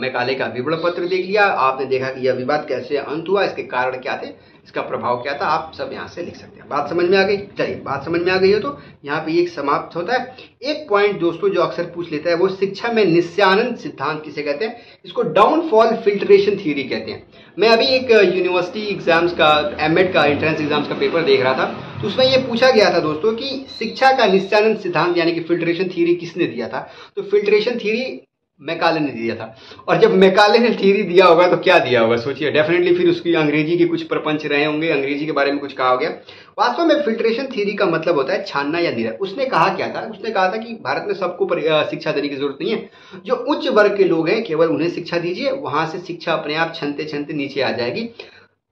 मैकाले का विवरण पत्र देख लिया। आपने देखा कि यह विवाद कैसे अंत हुआ, इसके कारण क्या थे? इसका प्रभाव क्या था? आप सब यहाँ से लिख सकते हैं। बात समझ में आ गई? चलिए, बात समझ में आ गई है तो यहाँ पे एक समाप्त होता है। एक पॉइंट दोस्तों, जो अक्सर पूछ लेता है, वो शिक्षा में निस्यानंद सिद्धांत किसे कहते हैं? इसको डाउनफॉल फिल्ट्रेशन थ्योरी कहते हैं। मैं अभी एक यूनिवर्सिटी एग्ज़ाम्स का एम का एंट्रेंस एग्ज़ाम्स का पेपर देख रहा था। तो उसमें ये पूछा गया था दोस्तों कि शिक्षा का निस्यानंद सिद्धांत, यानी कि फिल्ट्रेशन थ्योरी किसने दिया था? तो फिल्ट्रेशन थ्योरी मैकाले ने दिया था। और जब मैकाले ने थीरी दिया होगा तो क्या दिया होगा? सोचिए डेफिनेटली फिर उसकी अंग्रेज़ी के कुछ प्रपंच रहे होंगे, अंग्रेज़ी के बारे में कुछ कहा हो गया। वास्तव में फिल्ट्रेशन थीरी का मतलब होता है छानना या निरा। उसने कहा क्या था? उसने कहा था कि भारत में सबको शिक्षा देने की ज़रूरत नहीं है। जो उच्च वर्ग के लोग हैं, केवल उन्हें शिक्षा दीजिए, वहाँ से शिक्षा अपने आप छनते छनते नीचे आ जाएगी।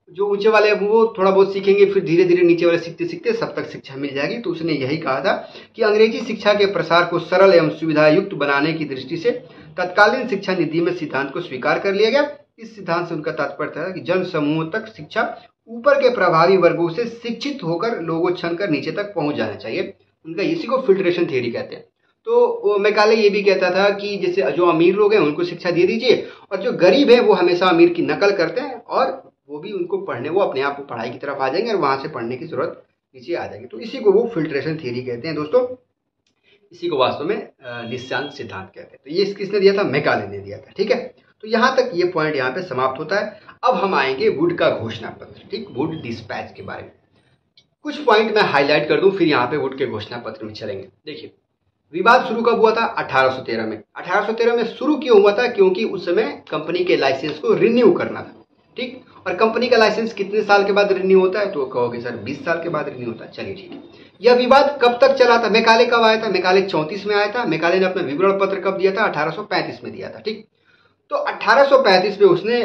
जो ऊँचे वाले वो थोड़ा बहुत सीखेंगे, फिर धीरे धीरे नीचे वाले सीखते सीखते सब तक शिक्षा मिल जाएगी। तो उसने यही कहा था कि अंग्रेज़ी शिक्षा के प्रसार को सरल एवं सुविधा युक्त बनाने की दृष्टि से तत्कालीन शिक्षा नीति में सिद्धांत को स्वीकार कर लिया गया। इस सिद्धांत से उनका तात्पर्य था कि जन समूह तक शिक्षा ऊपर के प्रभावी वर्गों से शिक्षित होकर लोगों छन कर नीचे तक पहुँच जाना चाहिए। उनका इसी को फिल्ट्रेशन थियरी कहते हैं। तो मैं मैकाले ये भी कहता था कि जैसे जो अमीर लोग हैं, उनको शिक्षा दे दीजिए और जो गरीब है, वो हमेशा अमीर की नकल करते हैं और वो भी उनको पढ़ने, वो अपने आप को पढ़ाई की तरफ़ आ जाएँगे और वहाँ से पढ़ने की ज़रूरत नीचे आ जाएगी। तो इसी को वो फिल्ट्रेशन थियरी कहते हैं दोस्तों। इसी को वास्तव में निशांत सिद्धांत कहते हैं। तो ये किसने दिया था? मेकाले ने दिया था, ठीक है? तो यहाँ तक ये पॉइंट यहाँ पे समाप्त होता है। अब हम आएँगे वुड का घोषणा पत्र, ठीक? वुड डिस्पैच के बारे में। कुछ पॉइंट मैं हाईलाइट कर दूँ, फिर यहाँ पे वुड के घोषणा पत्र में चलेंगे। देखिए, विवाद शुरू कब हुआ था? 1813 में। 1813 में शुरू क्यों हुआ था? क्योंकि उस समय कंपनी के लाइसेंस को रिन्यू करना था, ठीक? और कंपनी का लाइसेंस कितने साल के बाद रिन्यू होता है? तो कहोगे, सर 20 साल के बाद रिन्यू होता है। चलिए, ठीक है। यह विवाद कब तक चला था? मेकाले कब आया था? मेकाले चौंतीस में आया था। मेकाले ने अपना विवरण पत्र कब दिया था? अठारह सौ पैंतीस में दिया था, ठीक? तो 1835 में उसने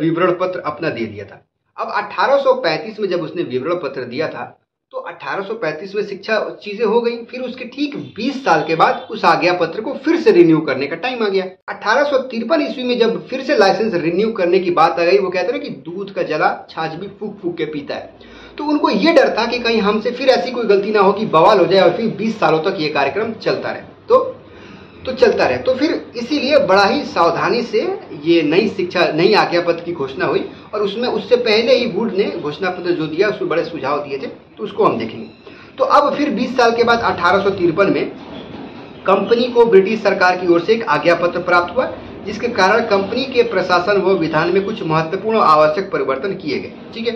विवरण पत्र अपना दे दिया था। अब 1835 में जब उसने विवरण पत्र दिया था तो 1835 में शिक्षा चीज़ें हो गई। फिर उसके ठीक 20 साल के बाद उस आज्ञा पत्र को फिर से रिन्यू करने का टाइम आ गया। अठारह सौ तिरपन ईस्वी में जब फिर से लाइसेंस रिन्यू करने की बात आ गई, वो कहते हैं कि दूध का जला, छाछ भी फूक फूक के पीता है। तो उनको ये डर था कि कहीं हमसे फिर ऐसी कोई गलती ना हो कि बवाल हो जाए और फिर 20 सालों तक ये कार्यक्रम चलता रहे। तो तो चलता रहे। तो फिर इसीलिए बड़ा ही सावधानी से ये नई शिक्षा, नई आज्ञा पत्र की घोषणा हुई और उसमें उससे पहले ही वुड ने घोषणा पत्र जो दिया, उसमें बड़े सुझाव दिए थे तो उसको हम देखेंगे। तो अब फिर 20 साल के बाद अठारह सौ तिरपन में कंपनी को ब्रिटिश सरकार की ओर से एक आज्ञा पत्र प्राप्त हुआ, जिसके कारण कंपनी के प्रशासन व विधान में कुछ महत्वपूर्ण आवश्यक परिवर्तन किए गए। ठीक है?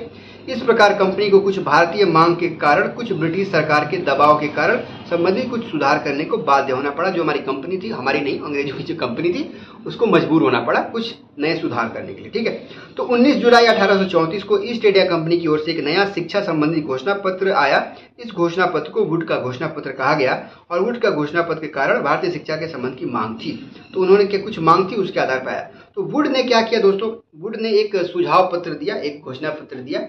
इस प्रकार कंपनी को कुछ भारतीय मांग के कारण, कुछ ब्रिटिश सरकार के दबाव के कारण संबंधित कुछ सुधार करने को बाध्य होना पड़ा। जो हमारी कंपनी थी, हमारी नहीं, अंग्रेज़ों की जो कंपनी थी, उसको मजबूर होना पड़ा कुछ नए सुधार करने के लिए, ठीक है? तो 19 जुलाई अठारह को ईस्ट इंडिया कंपनी की ओर से एक नया शिक्षा संबंधी घोषणा पत्र आया। इस घोषणा पत्र को वुड का घोषणा पत्र कहा गया और वुड का घोषणा पत्र के कारण भारतीय शिक्षा के संबंध की मांग थी। तो उन्होंने क्या, कुछ मांग थी उसके आधार पर आया। तो वुड ने क्या किया दोस्तों? वुड ने एक सुझाव पत्र दिया, एक घोषणा पत्र दिया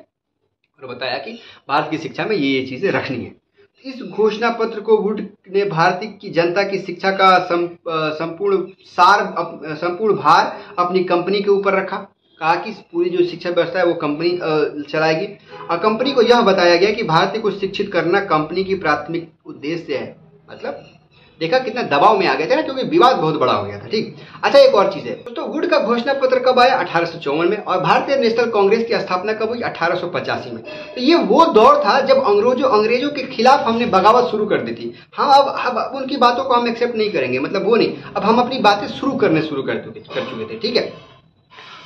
और बताया कि भारत की शिक्षा में ये ये चीज़ें रखनी है। इस घोषणा पत्र को वुड ने भारतीय की जनता की शिक्षा का संपूर्ण सार संपूर्ण भार अपनी कंपनी के ऊपर रखा। कहा कि पूरी जो शिक्षा व्यवस्था है वो कंपनी चलाएगी। और कंपनी को यह बताया गया कि भारतीय को शिक्षित करना कंपनी की प्राथमिक उद्देश्य है। मतलब देखा कितना दबाव में आ गए थे ना, क्योंकि विवाद बहुत बड़ा हो गया था, ठीक? अच्छा एक और चीज़ है। दोस्तों वुड का घोषणा पत्र कब आया? अठारह सौ चौवन में, और भारतीय नेशनल कांग्रेस की स्थापना कब हुई? अठारह में। तो ये वो दौर था जब अंग्रेज़ों अंग्रेज़ों के खिलाफ हमने बगावत शुरू कर दी थी। हम अब अब उनकी बातों को हम एक्सेप्ट नहीं करेंगे मतलब वो नहीं। अब हम अपनी बातें शुरू करने शुरू कर चुके कर चुके थे, ठीक है?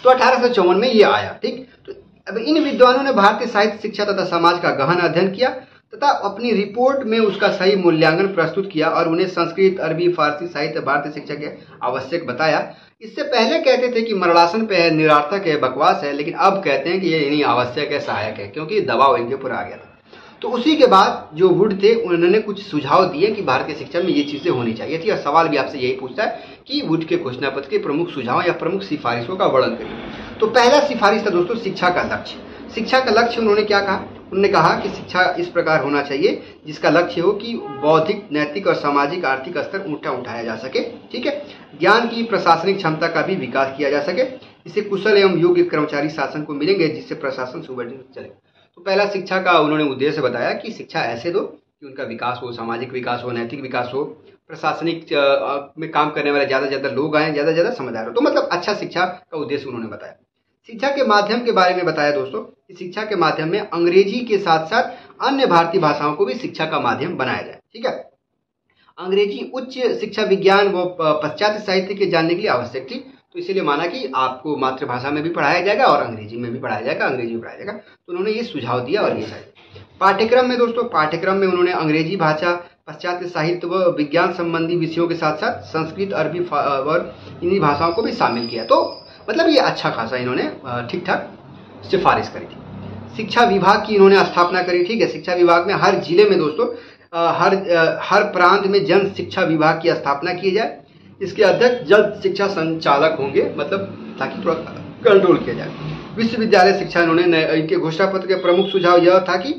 तो अठारह सौ चौवन में ये आया, ठीक? तो अब इन विद्वानों ने भारतीय साहित्य, शिक्षा तथा समाज का गहन अध्ययन किया तथा अपनी रिपोर्ट में उसका सही मूल्यांकन प्रस्तुत किया और उन्हें संस्कृत, अरबी, फारसी साहित्य, भारतीय शिक्षा के आवश्यक बताया। इससे पहले कहते थे कि मरणासन पे है, निरार्थक है, बकवास है, लेकिन अब कहते हैं कि ये इन्हीं आवश्यक है, सहायक है, क्योंकि दबाव इनके ऊपर आ गया था। तो उसी के बाद जो वुड थे, उन्होंने कुछ सुझाव दिए कि भारतीय शिक्षा में ये चीज़ें होनी चाहिए थी। और सवाल भी आपसे यही पूछता है कि वुड के घोषणा पत्र के प्रमुख सुझाव या प्रमुख सिफारिशों का वर्णन करिए। तो पहला सिफारिश था दोस्तों, शिक्षा का लक्ष्य। शिक्षा का लक्ष्य उन्होंने क्या कहा? उन्होंने कहा कि शिक्षा इस प्रकार होना चाहिए, जिसका लक्ष्य हो कि बौद्धिक, नैतिक और सामाजिक आर्थिक स्तर ऊँचा उठाया जा सके, ठीक है? ज्ञान की प्रशासनिक क्षमता का भी विकास किया जा सके इससे कुशल एवं योग्य कर्मचारी शासन को मिलेंगे, जिससे प्रशासन सुवर्णित चले। तो पहला शिक्षा का उन्होंने उद्देश्य बताया कि शिक्षा ऐसे दो, कि उनका विकास हो, सामाजिक विकास हो, नैतिक विकास हो, प्रशासनिक में काम करने वाले ज़्यादा से ज़्यादा लोग आए, ज़्यादा ज़्यादा समझदार हो। तो मतलब अच्छा शिक्षा का उद्देश्य उन्होंने बताया। शिक्षा के माध्यम के बारे में बताया दोस्तों कि शिक्षा के माध्यम में अंग्रेज़ी के साथ साथ अन्य भारतीय भाषाओं को भी शिक्षा का माध्यम बनाया जाए, ठीक है? अंग्रेज़ी उच्च शिक्षा विज्ञान व पश्चात साहित्य के जानने के लिए आवश्यक थी तो इसीलिए माना कि आपको मातृभाषा में भी पढ़ाया जाएगा और अंग्रेज़ी में भी पढ़ाया जाएगा, अंग्रेज़ी में पढ़ाया जाएगा। तो उन्होंने ये सुझाव दिया और ये सारे पाठ्यक्रम में दोस्तों, पाठ्यक्रम में उन्होंने अंग्रेज़ी भाषा पश्चात साहित्य व विज्ञान संबंधी विषयों के साथ साथ संस्कृत, अरबी और इन्हीं भाषाओं को भी शामिल किया। तो मतलब ये अच्छा खासा इन्होंने ठीक ठाक सिफारिश करी थी। शिक्षा विभाग की इन्होंने स्थापना करी, ठीक है? शिक्षा विभाग में हर ज़िले में दोस्तों हर हर प्रांत में जन शिक्षा विभाग की स्थापना की जाए। इसके अध्यक्ष जल शिक्षा संचालक होंगे मतलब ताकि थोड़ा कंट्रोल किया जाए। विश्वविद्यालय शिक्षा इन्होंने इनके घोषणा पत्र के प्रमुख सुझाव यह था कि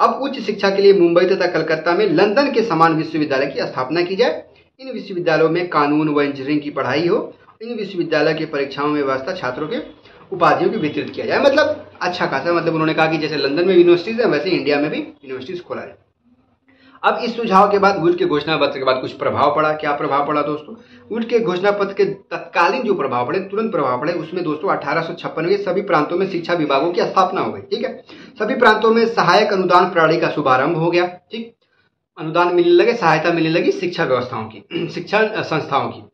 अब उच्च शिक्षा के लिए मुंबई तथा कलकत्ता में लंदन के समान विश्वविद्यालय की स्थापना की जाए। इन विश्वविद्यालयों में कानून व इंजीनियरिंग की पढ़ाई हो इन विश्वविद्यालय की परीक्षाओं में व्यवस्था छात्रों के उपाधियों की वितरित किया जाए। मतलब अच्छा खासा मतलब उन्होंने कहा कि जैसे लंदन में यूनिवर्सिटीज़ है, वैसे इंडिया में भी यूनिवर्सिटीज़ खोला जाए। अब इस सुझाव के बाद वुड के घोषणा पत्र के बाद कुछ प्रभाव पड़ा। क्या प्रभाव पड़ा दोस्तों? वुड के घोषणा पत्र के तत्कालीन जो प्रभाव पड़े, तुरंत प्रभाव पड़े, उसमें दोस्तों अठारह में सभी प्रांतों में शिक्षा विभागों की स्थापना हो गई, ठीक है? सभी प्रांतों में सहायक अनुदान प्रणाली का शुभारंभ हो गया, ठीक? अनुदान मिलने लगे, सहायता मिलने लगी शिक्षा व्यवस्थाओं की, शिक्षा संस्थाओं की।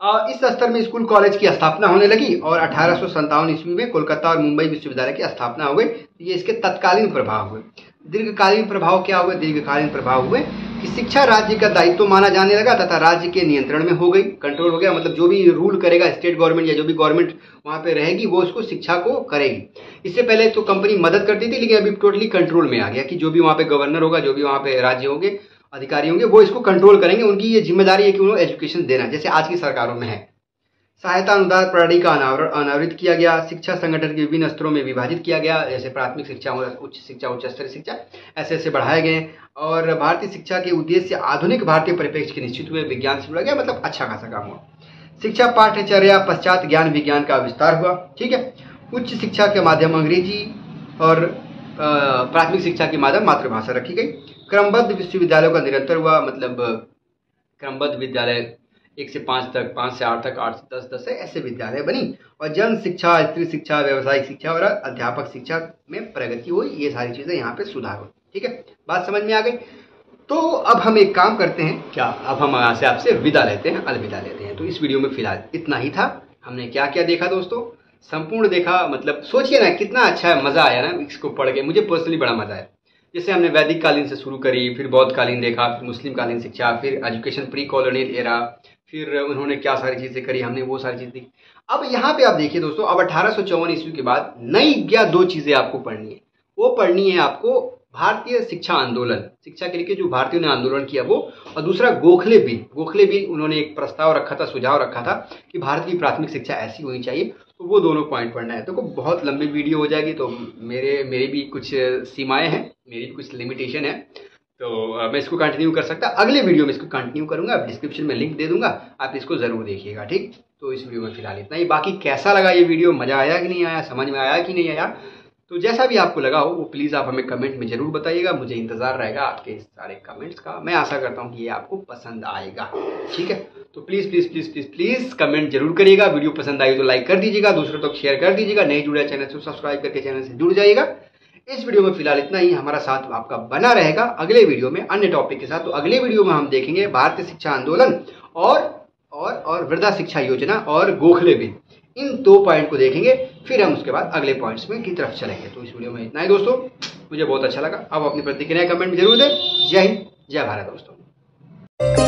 इस स्तर में स्कूल कॉलेज की स्थापना होने लगी और अठारह सौ सत्तावन ईस्वी में कोलकाता और मुंबई विश्वविद्यालय की स्थापना हो गई। ये इसके तत्कालीन प्रभाव हुए। दीर्घकालीन प्रभाव क्या हुए? दीर्घकालीन प्रभाव हुए कि शिक्षा राज्य का दायित्व माना जाने लगा तथा राज्य के नियंत्रण में हो गई। कंट्रोल हो गया मतलब जो भी रूल करेगा, स्टेट गवर्नमेंट या जो भी गवर्नमेंट वहाँ पे रहेगी, वो उसको शिक्षा को करेगी। इससे पहले तो कंपनी मदद करती थी, लेकिन अभी टोटली कंट्रोल में आ गया कि जो भी वहाँ पे गवर्नर होगा, जो भी वहाँ पे राज्य होंगे अधिकारी होंगे, वो इसको कंट्रोल करेंगे। उनकी ये ज़िम्मेदारी है कि उन्होंने एजुकेशन देना, जैसे आज की सरकारों में है। सहायता अनुदान प्रणाली का अनावृत किया गया, शिक्षा संगठन के विभिन्न स्तरों में विभाजित किया गया, जैसे प्राथमिक शिक्षा, उच्च शिक्षा, उच्च स्तरीय शिक्षा, ऐसे ऐसे बढ़ाए गए। और भारतीय शिक्षा के उद्देश्य आधुनिक भारतीय परिप्रेक्ष्य के निश्चित हुए, विज्ञान से जुड़ा गया मतलब अच्छा खासा काम हुआ। शिक्षा पाठ्यचर्या पश्चात ज्ञान विज्ञान का विस्तार हुआ, ठीक है? उच्च शिक्षा के माध्यम अंग्रेज़ी और प्राथमिक शिक्षा के माध्यम मातृभाषा रखी गई। क्रमबद्ध विश्वविद्यालयों का निरंतर हुआ मतलब क्रमबद्ध विद्यालय एक से पाँच तक, पाँच से आठ तक, आठ से दस दस से ऐसे विद्यालय बनी और जन शिक्षा, स्त्री शिक्षा, व्यावसायिक शिक्षा और अध्यापक शिक्षा में प्रगति हुई, ये सारी चीज़ें यहाँ पे सुधार हुई, ठीक है? बात समझ में आ गई? तो अब हम एक काम करते हैं, क्या? अब हम यहाँ से आपसे विदा लेते हैं, अलविदा लेते हैं। तो इस वीडियो में फ़िलहाल इतना ही था। हमने क्या क्या देखा दोस्तों? संपूर्ण देखा मतलब सोचिए ना, कितना अच्छा है मज़ा आया ना, इसको पढ़ के। मुझे पर्सनली बड़ा मज़ा आया। जैसे हमने वैदिक कालीन से शुरू करी, फिर बौद्ध कालीन देखा, फिर मुस्लिम कालीन शिक्षा फिर एजुकेशन प्री कॉलोनियल एरा, फिर उन्होंने क्या सारी चीज़ें करी, हमने वो सारी चीज़ देखी। अब यहाँ पे आप देखिए दोस्तों, अब अठारह सौ चौवन ईस्वी के बाद नई क्या दो चीज़ें आपको पढ़नी है। वो पढ़नी है आपको भारतीय शिक्षा आंदोलन, शिक्षा के लिए जो भारतीयों ने आंदोलन किया वो, और दूसरा गोखले बिल। गोखले बिल उन्होंने एक प्रस्ताव रखा था, सुझाव रखा था कि भारत की प्राथमिक शिक्षा ऐसी होनी चाहिए तो वो दोनों पॉइंट पढ़ना है। तो बहुत लंबी वीडियो हो जाएगी तो मेरे मेरे भी कुछ सीमाएँ हैं। मेरी कुछ लिमिटेशन है। तो मैं इसको कंटिन्यू कर सकता, अगले वीडियो में इसको कंटिन्यू करूँगा डिस्क्रिप्शन में लिंक दे दूँगा, आप इसको ज़रूर देखिएगा, ठीक? तो इस वीडियो में फ़िलहाल इतना ही। बाकी कैसा लगा ये वीडियो मज़ा आया कि नहीं आया, समझ में आया कि नहीं आया? तो जैसा भी आपको लगा हो, वो प्लीज़ आप हमें कमेंट में ज़रूर बताइएगा, मुझे इंतज़ार रहेगा आपके सारे कमेंट्स का। मैं आशा करता हूँ कि ये आपको पसंद आएगा, ठीक है? तो please please please please please comment ज़रूर करिएगा वीडियो पसंद आई तो लाइक कर दीजिएगा, दूसरों तक शेयर कर दीजिएगा नहीं जुड़ा चैनल से सब्सक्राइब करके चैनल से जुड़ जाइएगा। इस वीडियो में फ़िलहाल इतना ही। हमारा साथ आपका बना रहेगा अगले वीडियो में अन्य टॉपिक के साथ। तो अगले वीडियो में हम देखेंगे भारतीय शिक्षा आंदोलन और और और वृद्धा शिक्षा योजना और गोखले बिल। इन दो पॉइंट को देखेंगे, फिर हम उसके बाद अगले पॉइंट्स में की तरफ़ चलेंगे। तो इस वीडियो में इतना ही दोस्तों। मुझे बहुत अच्छा लगा। अब अपनी प्रतिक्रिया कमेंट ज़रूर दें। जय हिंद, जय भारत दोस्तों।